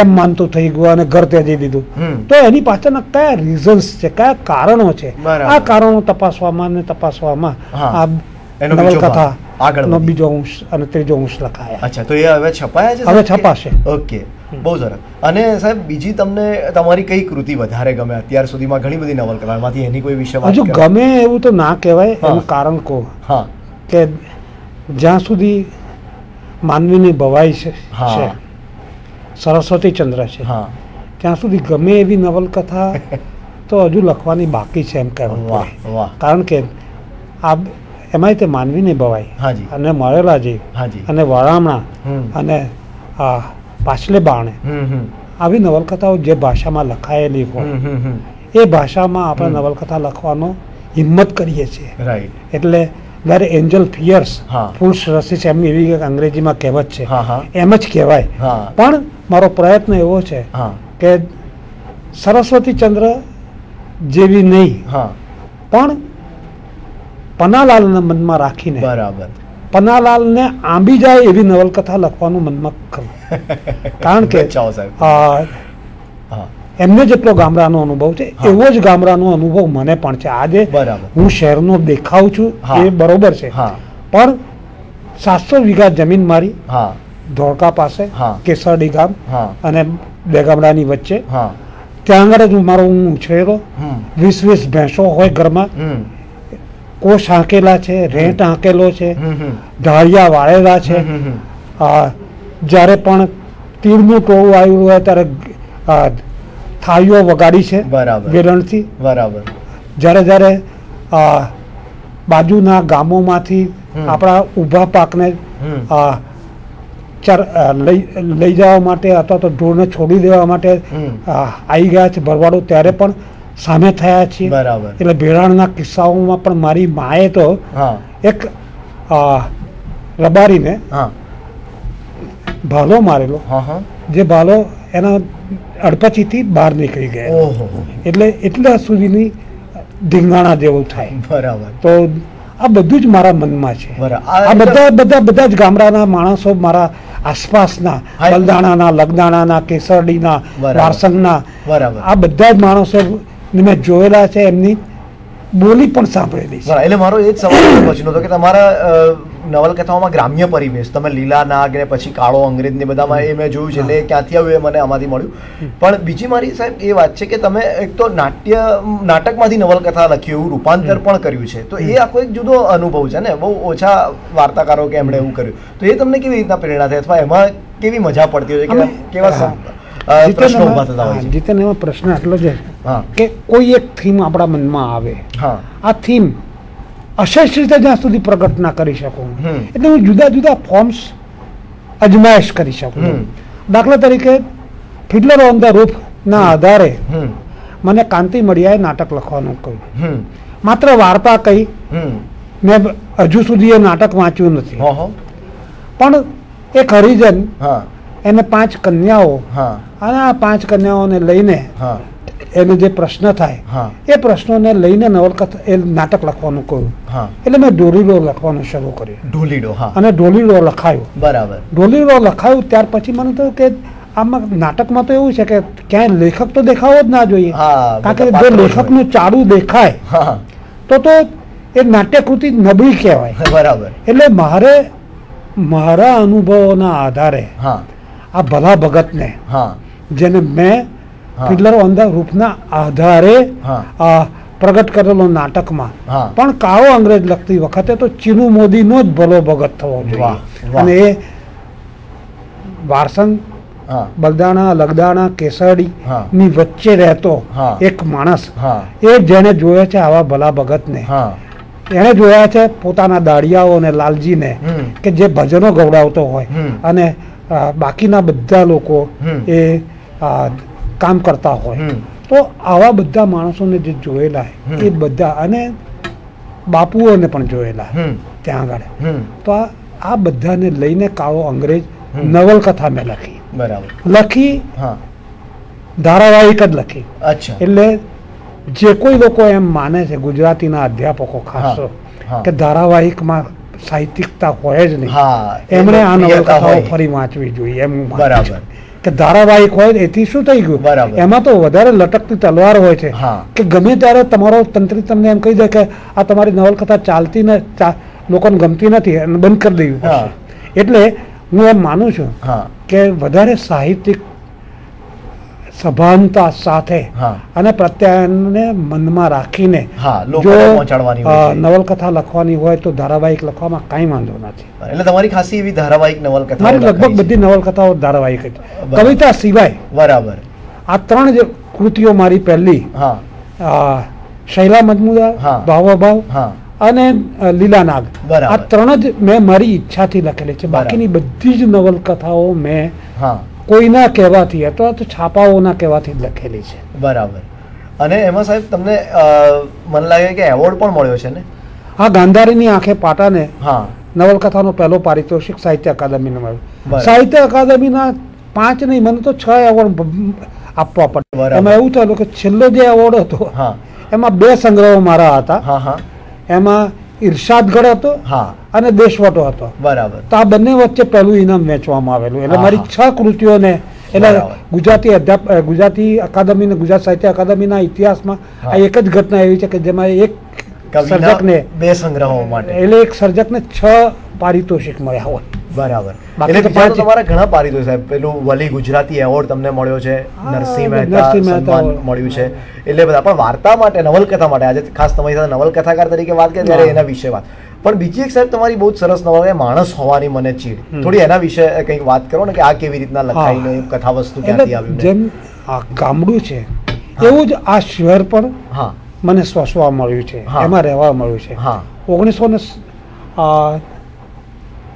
એમ માનતું થઈ ગયું અને ઘર ત્યજી દીધું. તો એની પાછળના કયા રીઝન્સ છે કયા કારણો છે? આ કારણો તપાસવામાં અને તપાસવામાં આ. નવલકથા આગળનો બીજો અંશ અને ત્રીજો અંશ લખાયા. અચ્છા તો એ હવે છપાયા છે હવે છપાશે. ઓકે. બહુ સરસ. અને સાહેબ બીજી તમને તમારી કઈ કૃતિ વધારે ગમે અત્યાર સુધીમાં? ઘણી બધી નવલકથામાંથી એની કોઈ વિશે હજુ ગમે એવું તો ના કહેવાય એનું કારણ કહું. હા. કે જ્યાં સુધી માનવીની ભવાઈ છે સરસ્વતી ચંદ્ર છે હા. ત્યાં સુધી ગમે એવી નવલકથા તો હજુ લખવાની બાકી છે એમ કહેવાય કારણ કે આ એમાંય તે માનવીની હાજી. અને મળેલા હાજી. અને વરામણા અને આ પાછલે બાણે. હમ હમ. આવી નવલકથાઓ જે ભાષામાં લખાયેલી હોય એ ભાષામાં આપણે નવલકથા લખવાનો હિંમત કરીએ છીએ. રાઈટ. એટલે where angel fears. Fools rushes એમ એવી અંગ્રેજીમાં કહેવત છે. એમ જ કહેવાય. પણ મારો પ્રયત્ન એવો છે કે સરસ્વતી ચંદ્ર જેવી નહીં. પણ પનાલાલને મનમાં રાખીને બરાબર. પનાલાલને આંબી જાય એવી નવલકથા લખવાનું મનમાં ખરું કારણ કે હા. એમને જેટલો ગામડાનો અનુભવ છે એવો જ ગામડાનો અનુભવ મને પણ છે. આજે હું શહેરનો દેખાવ છું એ બરોબર છે. પણ સાતસો વીઘા જમીન મારી ધોળકા પાસે કેસરડી ગામ અને બે ગામડાની વચ્ચે. ત્યાં આગળ જ હું મારો હું ઉછરેલો વીસ વીસ ભેંસો હોય ઘરમાં. કોષ હાંકેલા છે રેંટ હાંકેલો છે ઢાળિયા વાળેલા છે. જ્યારે પણ તીરનું ટોળું આવ્યું હોય ત્યારે આ, થાળીઓ વગાડી છે બરાબર. વેરણથી. બરાબર. જ્યારે જ્યારે બાજુના ગામોમાંથી આપણા ઊભા પાકને. ચર લઈ લઈ જવા માટે અથવા તો ઢોરને છોડી દેવા માટે આવી ગયા છે ભરવાડો. ત્યારે પણ સામે થયા છીએ. બરાબર. એટલે ભેળાણના કિસ્સાઓમાં પણ મારી માએ તો એક રબારીને ભાલો મારેલો. જે ભાલો એના અડપચીથી બહાર નીકળી ગયા. ઓહો. એટલે એટલા સુધીની ધીંગાણા જેવું થાય. બરાબર. તો આ બધું જ મારા મનમાં છે. બરાબર. આ બધા બધા બધા જ ગામડાના માણસો મારા આસપાસના બલદાણાના લગદાણાના કેસરડીના. વારસંગના બરાબર. આ બધા જ માણસો મેં જોયેલા છે એમની બોલી પણ સાંભળેલી છે. એટલે મારો એ જ સવાલ પછીનો હતો કે તમારા નવલકથાઓમાં ગ્રામ્ય પરિવેશ તમે લીલા નાગ ને પછી કાળો અંગ્રેજ ને બધામાં એ મેં જોયું છે એટલે ક્યાંથી આવ્યું એ મને આમાંથી મળ્યું. પણ બીજી મારી સાહેબ એ વાત છે કે તમે એક તો નાટ્ય નાટકમાંથી નવલકથા લખી એવું રૂપાંતર પણ કર્યું છે. તો એ આખો એક જુદો અનુભવ છે ને? બહુ ઓછા વાર્તાકારો કે એમણે એવું કર્યું. તો એ તમને કેવી રીતના પ્રેરણા થઈ? અથવા એમાં કેવી મજા પડતી હોય છે? કે કેવા પ્રશ્નો ઊભા થતા હોય છે? જીતન એમાં પ્રશ્ન આટલો છે કે કોઈ એક થીમ આપણા મનમાં આવે. આ થીમ અશેષ રીતે જ્યાં સુધી પ્રગટ ના કરી શકું. એટલે હું જુદા જુદા ફોર્મ્સ અજમાયશ કરી શકું. દાખલા તરીકે ફિડલર ઓન ધ રૂફ ના આધારે મને કાંતિ મળ્યાએ નાટક લખવાનું કહ્યું. માત્ર વાર્તા કહી મેં હજુ સુધી એ નાટક વાંચ્યું નથી. પણ એક હરિજન હા. એને પાંચ કન્યાઓ હા. અને આ પાંચ કન્યાઓને લઈને હા. એને જે પ્રશ્ન થાય એ પ્રશ્નોને લઈને નવલકથા એ નાટક લખવાનું કહ્યું. એટલે મેં ડોલીડો લખવાનું શરૂ કર્યું. ઢોલીડો અને ડોલીડો લખાયું. બરાબર. ડોલીડો લખાયું ત્યાર પછી મને થયું કે આમાં નાટકમાં તો એવું છે કે ક્યાંય લેખક તો દેખાવો જ ના જોઈએ. હા કારણ કે જો લેખકનું ચાડું દેખાય હા. તો તો એ નાટ્યકૃતિ નબળી કહેવાય. બરાબર. એટલે મારે મારા અનુભવોના આધારે હા. આ ભલા ભગતને હા. જેને મેં. ફિડલર ઓન ધ રૂફના આધારે પ્રગટ કરેલો નાટકમાં પણ કાળો અંગ્રેજ લખતી વખતે તો ચીનુ મોદીનો જ ભલો ભગત થવો જોઈએ અને એ વારસંગ બલદાણા લગદાણા કેસરડી ની વચ્ચે રહેતો એક માણસ એ જેને જોયો છે આવા ભલા ભગતને એણે જોયા છે પોતાના દાડિયાઓને લાલજીને. કે જે ભજનો ગવડાવતો હોય અને બાકીના બધા લોકો એ કામ કરતા હોય. તો આવા બધા માણસોને જે જોયેલા એ બધા અને બાપુઓને પણ જોયેલા ત્યાં આગળ. તો આ બધાને લઈને કાળો અંગ્રેજ નવલકથા મેં લખી. બરાબર. લખી ધારાવાહિક જ લખી. અચ્છા. એટલે જે કોઈ લોકો એમ માને છે ગુજરાતીના અધ્યાપકો ખાસ. કે ધારાવાહિકમાં સાહિત્યિકતા હોય જ નહીં. એમણે આ નવલકથાઓ ફરી વાંચવી જોઈએ એમ બરાબર. કે ધારાવાહિક હોય એથી શું થઈ ગયું? બરાબર. એમાં તો વધારે લટકતી તલવાર હોય છે. કે ગમે ત્યારે તમારો તંત્રી તમને એમ કહી દે કે આ તમારી નવલકથા ચાલતી ને લોકોને ગમતી નથી અને બંધ કરી દેવી. એટલે હું એમ માનું છું કે વધારે સાહિત્યિક સભાનતા સાથે. અને પ્રત્યાયનને મનમાં રાખીને જો. નવલકથા લખવાની હોય તો ધારાવાહિક લખવામાં કાંઈ વાંધો નથી. એટલે તમારી ખાસી એવી ધારાવાહિક નવલકથા મારી લગભગ બધી નવલકથાઓ ધારાવાહિક જ. કવિતા સિવાય બરાબર. આ ત્રણ જે કૃતિઓ મારી પહેલી શૈલા મજમુદાર હા. ભાવાભાવ અને લીલા નાગ. આ ત્રણ જ મેં મારી ઈચ્છાથી લખેલી છે. બાકીની બધી જ નવલકથાઓ મેં કોઈના કહેવાથી અથવા તો છાપાઓના કહેવાથી જ લખેલી છે. બરાબર. અને એમાં સાહેબ તમને મને લાગે કે એવોર્ડ પણ મળ્યો છે ને? આ ગાંધારીની આંખે પાટાને હા. નવલકથાનો પહેલો પારિતોષિક સાહિત્ય અકાદમીને મળ્યો. સાહિત્ય અકાદમીના પાંચ નહીં મને તો છ એવોર્ડ આપવા પડે. એમાં એવું થયેલું કે છેલ્લો જે એવોર્ડ હતો હા. એમાં બે સંગ્રહો મારા હતા. હા હા. એમાં ઇરશાદગઢ હતો હા. અને દેશવટો હતો. બરાબર. તો આ બંને વચ્ચે પહેલું ઇનામ વેચવામાં આવેલું. એટલે મારી છ કૃતિઓને એટલે ગુજરાતી અધ્યાપ ગુજરાતી અકાદમી ગુજરાત સાહિત્ય અકાદમીના ઇતિહાસમાં આ એક જ ઘટના એવી છે કે જેમાં એક સર્જકને બે સંગ્રહો માટે. એટલે એક સર્જકને છ પારિતોષિક મળ્યા હોય. બરાબર. એટલે તમારા ઘણા પારિતોષિક સાહેબ. પેલું વલી ગુજરાતી એવોર્ડ તમને મળ્યો છે. નરસિંહ મહેતા સન્માન મળ્યું છે. એટલે બધા પણ વાર્તા માટે નવલકથા માટે આજે ખાસ તમારી સાથે નવલકથાકાર તરીકે વાત કરી ત્યારે એના વિશે વાત. પણ બીજી એક સાહેબ તમારી બહુ સરસ નવલ માણસ હોવાની મને ચીડ. થોડી એના વિશે કંઈક વાત કરો ને કે આ કેવી રીતના લખાઈ ને કથા વસ્તુ ક્યાંથી આવ્યું? જેમ આ ગામડું છે એવું જ આ શહેર પણ હા. મને સ્વસવા મળ્યું છે. એમાં રહેવા મળ્યું છે. હા. ઓગણીસો ને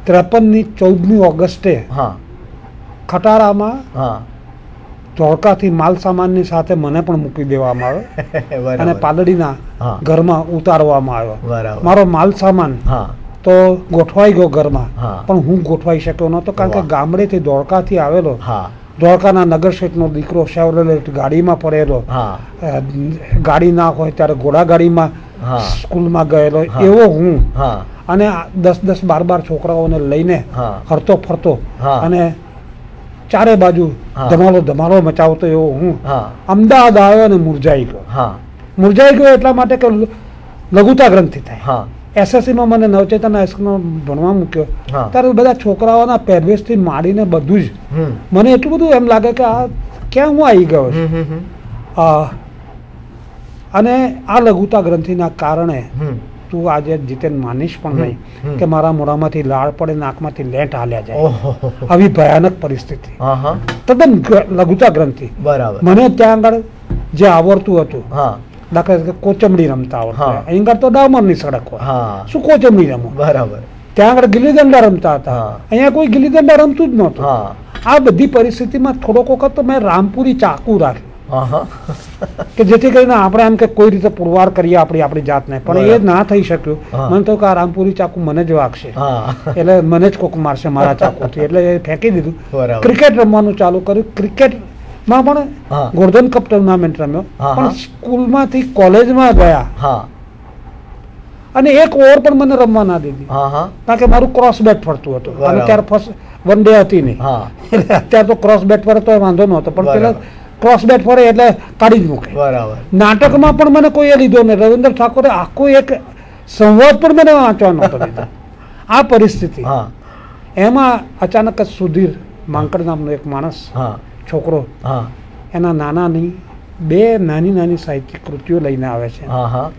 ત્રેપનની ચૌદમી ઓગસ્ટે હા. ખટારામાં હા. માલ સામાનની સાથે મને પણ મૂકી દેવામાં આવ્યો અને પાલડીના ઘરમાં ઉતારવામાં આવ્યો મારો માલ સામાન તો ગોઠવાઈ ગયો ઘરમાં પણ હું ગોઠવાઈ શક્યો નહોતો કારણ કે. ગામડેથી ધોળકાથી આવેલો ધોળકાના નગર શેઠનો દીકરો શેવલેટ ગાડીમાં પડેલો ગાડી ના હોય ત્યારે ઘોડા ગાડીમાં. સ્કૂલમાં ગયેલો એવો હું. અને દસ દસ બાર બાર છોકરાઓને લઈને. ફરતો ફરતો અને ચારે બાજુ ધમાલો ધમાલો મચાવતો એવો હું. અમદાવાદ આવ્યો અને મુરઝાઈ ગયો. મુરઝાઈ ગયો એટલા માટે કે લઘુતા ગ્રંથિ થાય. એસએસસીમાં મને નવચેતન હાઈસ્કૂલમાં ભણવા મૂક્યો. ત્યારે બધા છોકરાઓના પહેરવેશથી માંડીને બધું જ. મને એટલું બધું એમ લાગે કે આ ક્યાં હું આવી ગયો છું. અને આ લઘુતા ગ્રંથિના કારણે તું આજે જીતેન માનીશ પણ નહીં કે મારા મોઢામાંથી લાળ પડે નાકમાંથી લેન્ટ હાલ્યા જાય. આવી ભયાનક પરિસ્થિતિ. તદ્દન લઘુતા ગ્રંથિ. બરાબર. મને ત્યાં આગળ જે આવડતું હતું હા. દાખલા તરીકે કોચમડી રમતા આવડતું. અહીં આગળ તો ડામરની સડક હોય. હા. શું કોચમડી રમો? બરાબર. ત્યાં આગળ ગિલ્લી દંડા રમતા હતા. અહીંયા કોઈ ગિલ્લી દંડા રમતું જ નહોતું. આ બધી પરિસ્થિતિમાં થોડોક વખત તો મેં રામપુરી ચાકુ રાખ્યું કે જેથી કરીને આપણે એમ કે કોઈ રીતે પુરવાર કરીએ આપણી આપણી જાતને. પણ એ ના થઈ શક્યું. મને તો કે આ રામપુરી ચાકુ મને જ વાગશે. એટલે મને જ કોક મારશે મારા ચાકુથી. એટલે એ ફેંકી દીધું. ક્રિકેટ રમવાનું ચાલુ કર્યું. ક્રિકેટમાં પણ ગોર્ધન કપ ટુર્નામેન્ટ રમ્યો. પણ સ્કૂલમાંથી કોલેજમાં ગયા. હા. અને એક ઓવર પણ મને રમવા ના દીધી. કારણ કે મારું ક્રોસ બેટ ફરતું હતું. અને ત્યારે ફર્સ્ટ વન ડે હતી નહીં. એટલે અત્યારે તો ક્રોસ બેટ ફરે તો વાંધો નહોતો. પણ પેલા ક્રોસ બેટ ફરે એટલે કાઢી જ મૂકે. બરાબર. નાટકમાં પણ મને કોઈ એ લીધો નહીં. રવિન્દ્ર ઠાકોરે આખો એક સંવાદ પણ મને વાંચવાનો દીધો આ પરિસ્થિતિ. હા. એમાં અચાનક જ સુધીર માંકડ નામનો એક માણસ હા. છોકરો હા. એના નાનાની બે નાની નાની સાહિત્યિક કૃતિઓ લઈને આવે છે. હા હા.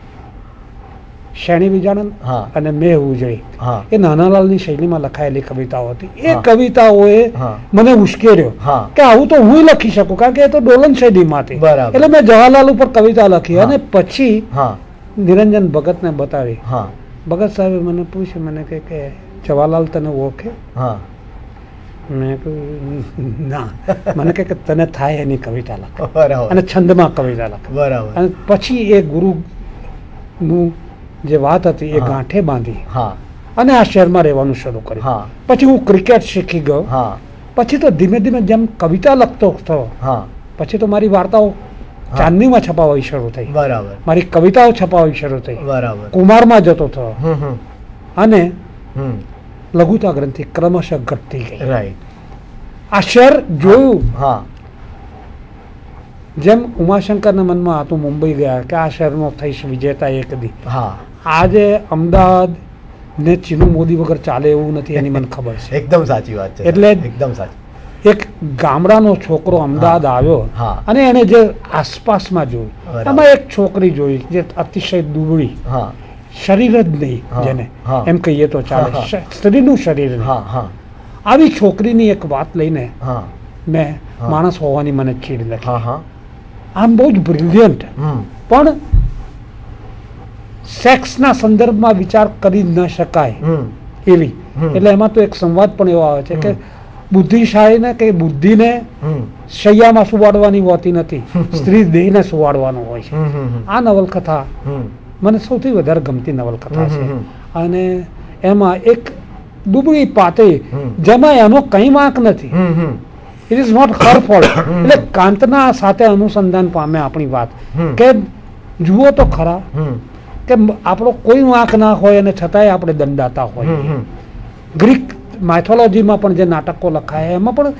શેણી હા. અને મેં ઉજળી. હા. એ નાનાલાલની શૈલીમાં લખાયેલી કવિતાઓ હતી. એ. કવિતાઓએ મને ઉશ્કેર્યો. કે આવું તો હું લખી શકું કારણ કે એ તો ડોલન શૈલીમાં હતી. એટલે મેં જવાહરલાલ ઉપર કવિતા લખી અને પછી હા. નિરંજન ભગતને બતાવી. હા. ભગત સાહેબે મને પૂછ્યું મને કે કે જવાહરલાલ તને ઓળખે? હા. મેં કહ્યું ના. મને કે તને થાય એની કવિતા લખ. બરાબર. અને છંદમાં કવિતા લખ. બરાબર. અને પછી એ ગુરુનું જે વાત હતી એ ગાંઠે બાંધી. અને આ શહેરમાં રહેવાનું શરૂ કર્યું. પછી હું ક્રિકેટ શીખી ગયો. પછી તો ધીમે ધીમે જેમ કવિતા લખતો થયો પછી તો મારી વાર્તાઓ ચાંદનીમાં છપાવવી શરૂ થઈ. બરાબર. મારી કવિતાઓ છપાવવી શરૂ થઈ. બરાબર. કુમારમાં જતો થયો અને લઘુતા ગ્રંથિ ક્રમશઃ ઘટતી ગઈ. રાઈટ. આ શહેર જોયું. હા. જેમ ઉમાશંકરના મનમાં હતું મુંબઈ ગયા કે આ શહેરનો થઈશ વિજેતા એક દી. હા. આજે અમદાવાદ ને ચીનુ મોદી વગર ચાલે એવું નથી એની મને ખબર છે. એકદમ સાચી વાત છે એટલે- એકદમ સાચી. એક ગામડાનો છોકરો અમદાવાદ આવ્યો અને એને જે આસપાસમાં જોયું. એમાં એક છોકરી જોઈ જે અતિશય દુબળી. શરીર જ નહીં જેને એમ કહીએ તો ચાલે. સ્ત્રીનું શરીર નહીં. હા હા. આવી છોકરીની એક વાત લઈને મેં માણસ હોવાની મને ચીડ લખી આમ બહુ જ બ્રિલિયન્ટ પણ સેક્સના સંદર્ભમાં વિચાર કરી ન શકાય એવી. એટલે એમાં તો એક સંવાદ પણ એવો આવે છે કે બુદ્ધિશાળીને કે બુદ્ધિને શૈયામાં સુવાડવાની હોતી નથી. સ્ત્રી દેહને સુવાડવાનો હોય છે. આ નવલકથા મને સૌથી વધારે ગમતી નવલકથા છે. અને એમાં એક દુબળી પાતે જેમાં એનો કંઈ વાંક નથી. It is not her fault એટલે કાંતના સાથે અનુસંધાન પામે આપણી વાત કે જુઓ તો ખરા કે આપણો કોઈ વાંક ના હોય અને છતાંય આપણે દંડાતા હોય ગ્રીક માઇથોલોજીમાં પણ જે નાટકો લખાય એમાં પણ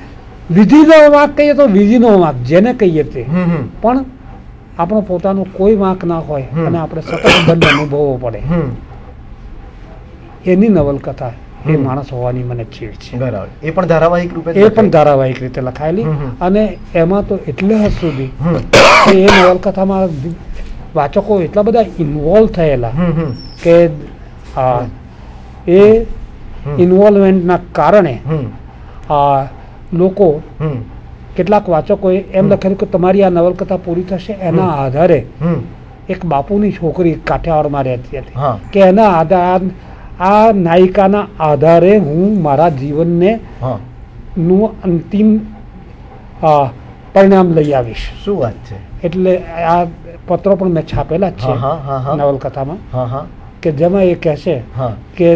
વિધિનો વાંક કહીએ તો વિધિનો વાંક જેને કહીએ તે. પણ આપણો પોતાનો કોઈ વાંક ના હોય અને આપણે સતત દંડ અનુભવવો પડે. એની નવલકથા એ માણસ હોવાની મને ચીડ છે. બરાબર. એ પણ ધારાવાહિક રૂપે એ પણ ધારાવાહિક રીતે લખાયેલી. અને એમાં તો એટલે હદ સુધી એ નવલકથામાં વાચકો એટલા બધા ઇન્વોલ્વ થયેલા કે આ એ. ઇન્વોલ્વમેન્ટના કારણે લોકો કેટલાક વાચકોએ એમ લખેલું કે તમારી આ નવલકથા પૂરી થશે એના આધારે એક બાપુની છોકરી કાઠિયાવાડમાં રહેતી હતી કે એના આધાર આ નાયિકાના આધારે હું મારા જીવનને નું અંતિમ પરિણામ લઈ આવીશ. શું વાત છે? એટલે આ પત્રો પણ મેં છાપેલા જ હા, હા, હા, હા. છે નવલકથામાં. હા હા. કે જેમાં એ કહેશે હા. કે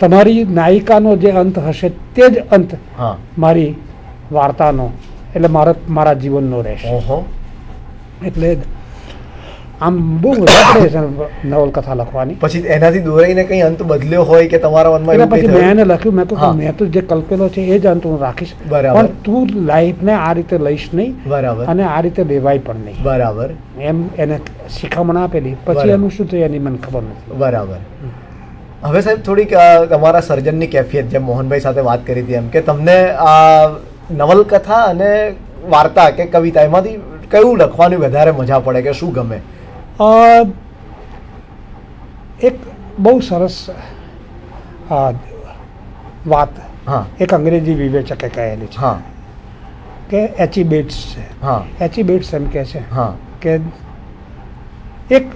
તમારી નાયિકાનો જે અંત હશે તે જ અંત હા. મારી વાર્તાનો એટલે મારા મારા જીવનનો રહેશે. એટલે આમ બહુ રખડે છે નવલકથા લખવાની. પછી એનાથી દોરાઈને કઈ અંત બદલ્યો હોય કે તમારા મનમાં એવું પછી મેં એને લખ્યું મેં હા. મેં તો જે કલ્પેલો છે એ જ અંત હું રાખીશ. પણ તું લાઈફને આ રીતે લઈશ નહીં બરાબર. અને આ રીતે લેવાય પણ નહીં. બરાબર. એમ એને શિખામણ આપેલી. પછી એનું શું થયું એની મને ખબર નથી. બરાબર. હવે સાહેબ થોડીક તમારા સર્જનની કેફિયત જેમ મોહનભાઈ સાથે વાત કરી હતી એમ કે તમને આ નવલકથા અને વાર્તા કે કવિતા એમાંથી કયું લખવાની વધારે મજા પડે કે શું ગમે? એક બહુ સરસ વાત હા. એક અંગ્રેજી વિવેચકે કહેલી છે હા. કે એચી બેટ્સ છે. હા. એચી બેટ્સ એમ કહે છે હા. કે એક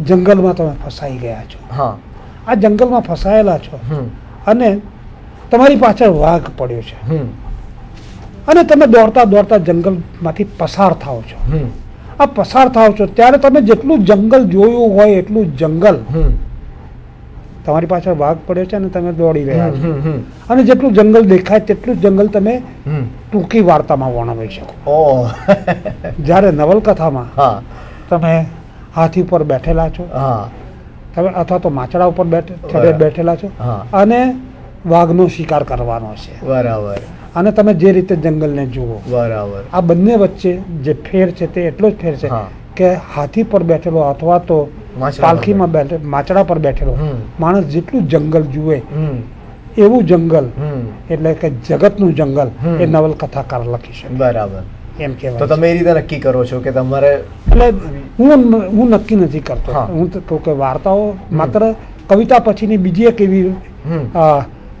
જંગલમાં તમે ફસાઈ ગયા છો. હા. આ જંગલમાં ફસાયેલા છો અને તમારી પાછળ વાઘ પડ્યો છે. અને તમે દોડતા દોડતા જંગલમાંથી પસાર થાઓ છો. આ પસાર થાવ છો. ત્યારે તમે જેટલું જંગલ જોયું હોય એટલું જંગલ. તમારી પાછળ વાઘ પડ્યો છે અને તમે દોડી રહ્યા છો. અને જેટલું જંગલ દેખાય તેટલું જંગલ તમે ટૂંકી વાર્તામાં વર્ણવી શકો. જ્યારે નવલકથામાં તમે હાથી ઉપર બેઠેલા છો હા. તમે અથવા તો માચડા ઉપર બેઠેલા છો. અને વાઘનો શિકાર કરવાનો છે. બરાબર. અને તમે જે રીતે જંગલને જુઓ બરાબર. આ બંને વચ્ચે જે ફેર છે તે એટલો જ ફેર છે કે હાથી પર બેઠેલો અથવા તો પાલખીમાં બેઠે માચડા પર બેઠેલો. માણસ જેટલું જંગલ જુએ એવું જંગલ એટલે કે જગતનું જંગલ એ નવલકથાકાર લખી શકે. બરાબર. એમ તો તમે એ રીતે નક્કી કરો છો કે તમારે એટલે હું હું નક્કી નથી કરતો. હું. તો કે વાર્તાઓ માત્ર કવિતા પછીની બીજી એક એવી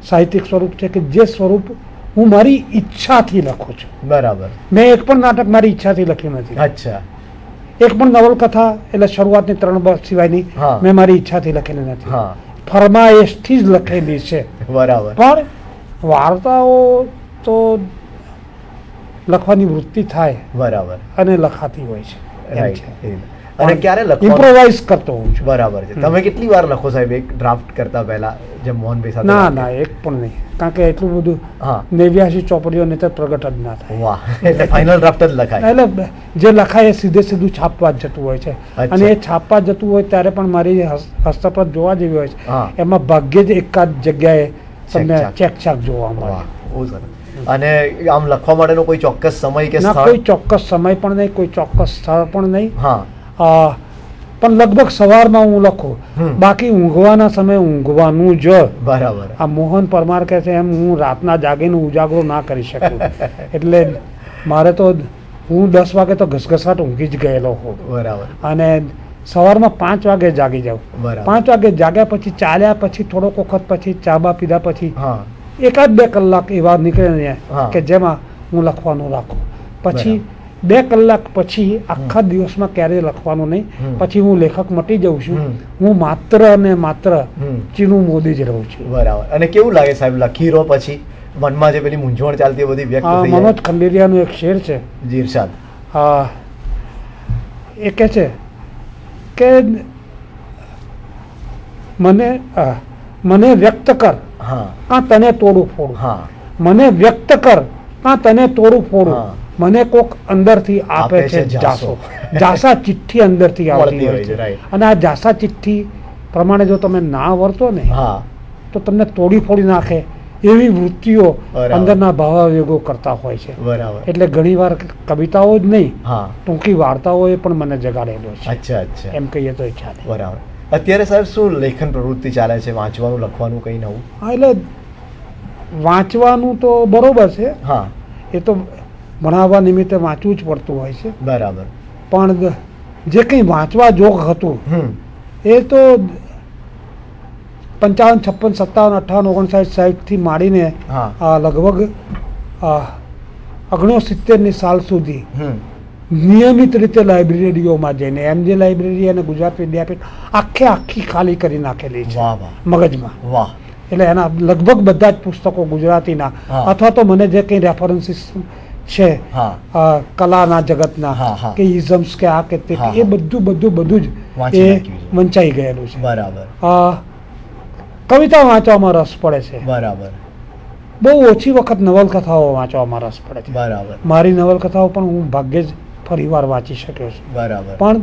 સાહિત્યિક સ્વરૂપ છે કે જે સ્વરૂપ હું મારી ઈચ્છાથી લખું છું. બરાબર. મેં એક પણ નાટક મારી ઈચ્છાથી લખ્યું નથી. અચ્છા. એક પણ નવલકથા એટલે શરૂઆતની ત્રણ વર્ષ સિવાયની મેં મારી ઈચ્છાથી લખેલી નથી. હા. જ લખેલી છે. બરાબર. પણ વાર્તાઓ તો લખવાની વૃત્તિ થાય બરાબર. અને લખાતી હોય છે. અને ક્યારે લખો ઇમ્પ્રોવાઇઝ કરતો હોઉં છું. બરાબર છે. તમે કેટલી વાર લખો સાહેબ? એક ડ્રાફ્ટ કરતા પહેલા જેમ મોહનભાઈ સાથે ના ના એક પણ નહીં. કારણ કે એટલું બધું હા. નેવ્યાસી ચોપડીઓ ને તો પ્રગટ જ ના થાય. વાહ. એટલે ફાઇનલ ડ્રાફ્ટ જ લખાય. એટલે જે લખાય એ સીધે સીધું છાપવા જ જતું હોય છે. અને એ છાપવા જતું હોય ત્યારે પણ મારી હસ્ત- હસ્તપ્રત જોવા જેવી હોય છે. એમાં ભાગ્યે જ એકાદ જગ્યાએ તમને ચેકચાક. ચેકચાક જોવા મળે. અને આમ લખવા માટેનો કોઈ ચોક્કસ સમય કે કોઈ ચોક્કસ સમય પણ નહીં કોઈ ચોક્કસ સ્થળ પણ નહીં. હા. પણ લગભગ સવારમાં હું લખું. બાકી ઊંઘવાના સમયે ઊંઘવાનું જ. બરાબર. આ મોહન પરમાર કહે છે એમ હું રાતના જાગીને ઉજાગરો ના કરી શકું. એટલે મારે તો હું દસ વાગે તો ઘસઘસાટ ઊંઘી જ ગયેલો હોઉં. બરાબર. અને સવારમાં પાંચ વાગે જાગી જાઉં. બરાબર. પાંચ વાગે જાગ્યા પછી ચાલ્યા પછી થોડોક વખત પછી ચા બા પીધા પછી એકાદ બે કલાક એવા નીકળે ને કે જેમાં હું લખવાનું રાખું. પછી બે કલાક પછી આખા દિવસમાં ક્યારેય લખવાનું નહીં. પછી હું લેખક મટી જાઉં છું. હું માત્ર અને માત્ર ચીનુ મોદી જ રહું છું. બરાબર. અને કેવું લાગે સાહેબ લખી રહો પછી? મનમાં જે પેલી મૂંઝવણ ચાલતી બધી વ્યક્ત આ મનોજ ખંડેરિયાનું એક શેર છે. જી આ એ કહે છે કે મને મને વ્યક્ત કર. હા. તને તોડું ફોડું. હા. મને વ્યક્ત કર. કાં તને તોડું ફોડું. મને કોક અંદરથી આપે આપે છે જાસો. જાસો. ચિઠ્ઠી અંદરથી આવતી હોય છે, અને આ જાસા ચિઠ્ઠી પ્રમાણે જો તમે ના વર્તો ને હા. તો તમને તોડી ફોડી નાખે એવી વૃત્તિઓ. અંદરના ભાવાવેગો કરતા હોય છે. બરાબર. એટલે ઘણીવાર કવિતાઓ જ નહીં હા. ટૂંકી વાર્તાઓએ પણ મને જગાડેલો છે. અચ્છા અચ્છા. એમ કહીએ તો ઈચ્છા બરાબર. અત્યારે સાહેબ શું લેખન પ્રવૃત્તિ ચાલે છે? વાંચવાનું લખવાનું કંઈ નવું? હા એટલે વાંચવાનું તો બરોબર છે. હા. એ તો ભણાવવા નિમિત્તે વાંચવું જ પડતું હોય છે. બરાબર. પણ જે કંઈ વાંચવા જોગ હતું એ તો પંચાવન છપ્પન સત્તાવન અઠ્ઠાવન ઓગણસાઠ સાઠથી માંડીને લગભગ ઓગણસિત્તેરની સાલ સુધી નિયમિત રીતે લાઇબ્રેરીઓમાં જઈને એમ જે લાઇબ્રેરી અને ગુજરાત વિદ્યાપીઠ આખે આખી ખાલી કરી નાખેલી છે મગજમાં. વાહ. એટલે એના લગભગ બધા જ પુસ્તકો ગુજરાતીના. અથવા તો મને જે કંઈ રેફરન્સીસ છે કલાના જગતના. કે ઇઝમ્સ કે આ કે તે એ બધું બધું બધું જ એ વંચાઈ ગયેલું છે. બરાબર. કવિતા વાંચવામાં રસ પડે છે. બરાબર. બહુ ઓછી વખત નવલકથાઓ વાંચવામાં રસ પડે છે. બરાબર. મારી નવલકથાઓ પણ હું ભાગ્યે જ ફરીવાર વાંચી શક્યો છું. બરાબર. પણ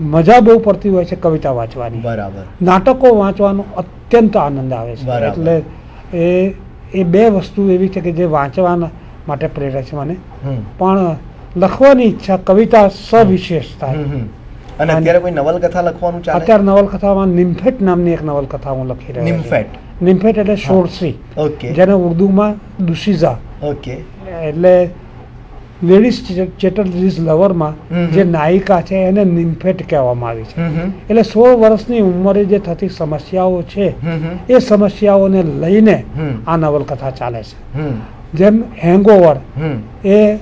મજા બહુ પડતી હોય છે કવિતા વાંચવાની. બરાબર. નાટકો વાંચવાનો અત્યંત આનંદ આવે છે. એટલે એ એ બે વસ્તુ એવી છે કે જે વાંચવાના માટે પ્રેરે છે મને. પણ લખવાની ઈચ્છા કવિતા સવિશેષ થાય. અને અત્યારે કોઈ નવલકથા લખવાનું ચાલે? અત્યારે નવલકથામાં નિમ્ફેટ નામની એક નવલકથા હું લખી રહ્યો નિમ્ફેટ? નિમ્ફેટ એટલે શોરસી ઓકે. જેને ઉર્દુમાં દુશીઝા. ઓકે. એટલે લેડીઝ ચેટર્જીઝ લવરમાં. જે નાયિકા છે એને નિમ્ફેટ કહેવામાં આવી છે. એટલે સોળ વર્ષની ઉંમરે જે થતી સમસ્યાઓ છે એ સમસ્યાઓને લઈને આ નવલકથા ચાલે છે. જેમ હેંગઓવર હમ. એ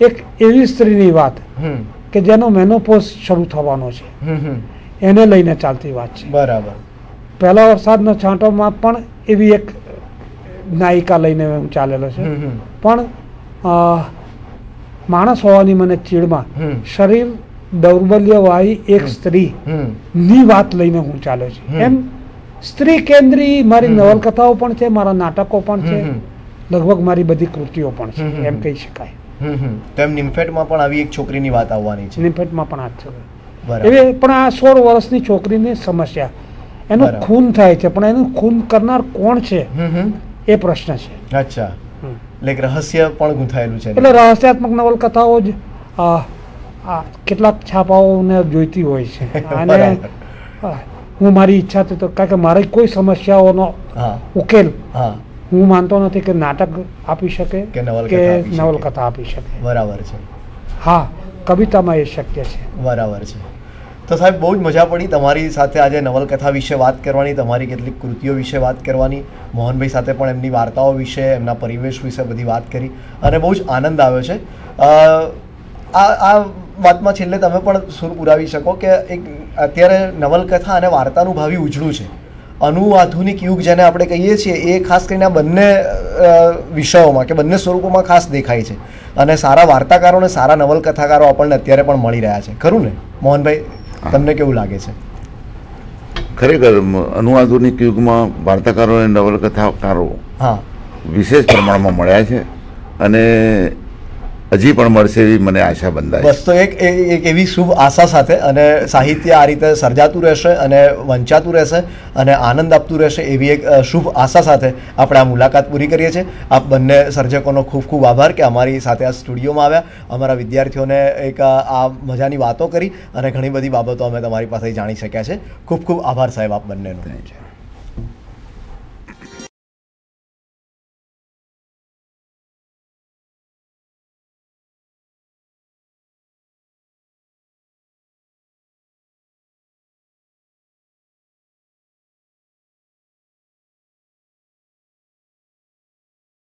એક એવી સ્ત્રીની વાત હમ. કે જેનો મેનોપોઝ શરૂ થવાનો છે. એને લઈને ચાલતી વાત છે. બરાબર. પહેલા વરસાદનો છાંટોમાં પણ એવી એક નાયિકા લઈને હું ચાલેલો છે. પણ માણસ હોવાની મને ચીડમાં. શરીર દૌર્બલ્યવાળી એક સ્ત્રી ની વાત લઈને હું ચાલ્યો છું. એમ સ્ત્રી કેન્દ્રી મારી નવલકથાઓ પણ છે મારા નાટકો પણ છે. લગભગ મારી બધી કૃતિઓ પણ છે એમ કહી શકાય. હમ હમ. તો એમ નિમ્ફેટમાં પણ આવી એક છોકરીની વાત આવવાની છે. નિમફેટમાં પણ આ છે બરાબર. એવી પણ આ સોળ વર્ષની છોકરીની સમસ્યા. એનું ખૂન થાય છે પણ એનું ખૂન કરનાર કોણ છે? એ પ્રશ્ન છે. અચ્છા. એટલે રહસ્ય પણ ગૂંથાયેલું છે. એટલે રહસ્યાત્મક નવલકથાઓ જ કેટલાક છાપાઓને જોઈતી હોય છે. અને હું મારી ઈચ્છાથી તો કારણ કે મારી કોઈ સમસ્યાઓનો હા. ઉકેલ હા માનતો નથી કે નાટક આપી શકે કે નવલકથા આપી શકે. નવલકથા આપી શકે. બરાબર છે. હા કવિતામાં એ શક્ય છે. બરાબર છે. તો સાહેબ બહુ જ મજા પડી તમારી સાથે આજે નવલકથા વિશે વાત કરવાની તમારી કેટલીક કૃતિઓ વિશે વાત કરવાની મોહનભાઈ સાથે પણ એમની વાર્તાઓ વિશે એમના પરિવેશ વિશે બધી વાત કરી અને બહુ જ આનંદ આવ્યો છે. આ આ વાતમાં છેલ્લે તમે પણ સુર પુરાવી શકો કે એક અત્યારે નવલકથા અને વાર્તાનું ભાવિ ઉજળું છે. અનુ આધુનિક યુગ જેને આપણે કહીએ છીએ એ ખાસ કરીને આ બંને વિષયોમાં કે બંને સ્વરૂપોમાં ખાસ દેખાય છે. અને સારા વાર્તાકારો અને સારા નવલકથાકારો આપણને અત્યારે પણ મળી રહ્યા છે. ખરું ને? મોહનભાઈ તમને કેવું લાગે છે? ખરેખર અનુઆધુનિક યુગમાં વાર્તાકારો અને નવલકથાકારો હા. વિશેષ પ્રમાણમાં મળ્યા છે. અને હજી પણ મળશે એવી મને આશા બંધાય છે. બસ તો એક એક એવી શુભ આશા સાથે અને સાહિત્ય આ રીતે સર્જાતું રહેશે અને વંચાતું રહેશે અને આનંદ આપતું રહેશે એવી એક શુભ આશા સાથે આપણે આ મુલાકાત પૂરી કરીએ છીએ. આપ બંને સર્જકોનો ખૂબ ખૂબ આભાર કે અમારી સાથે આ સ્ટુડિયોમાં આવ્યા. અમારા વિદ્યાર્થીઓને એક આ મજાની વાતો કરી અને ઘણી બધી બાબતો અમે તમારી પાસેથી જાણી શક્યા છે. ખૂબ ખૂબ આભાર સાહેબ આપ બંનેનો.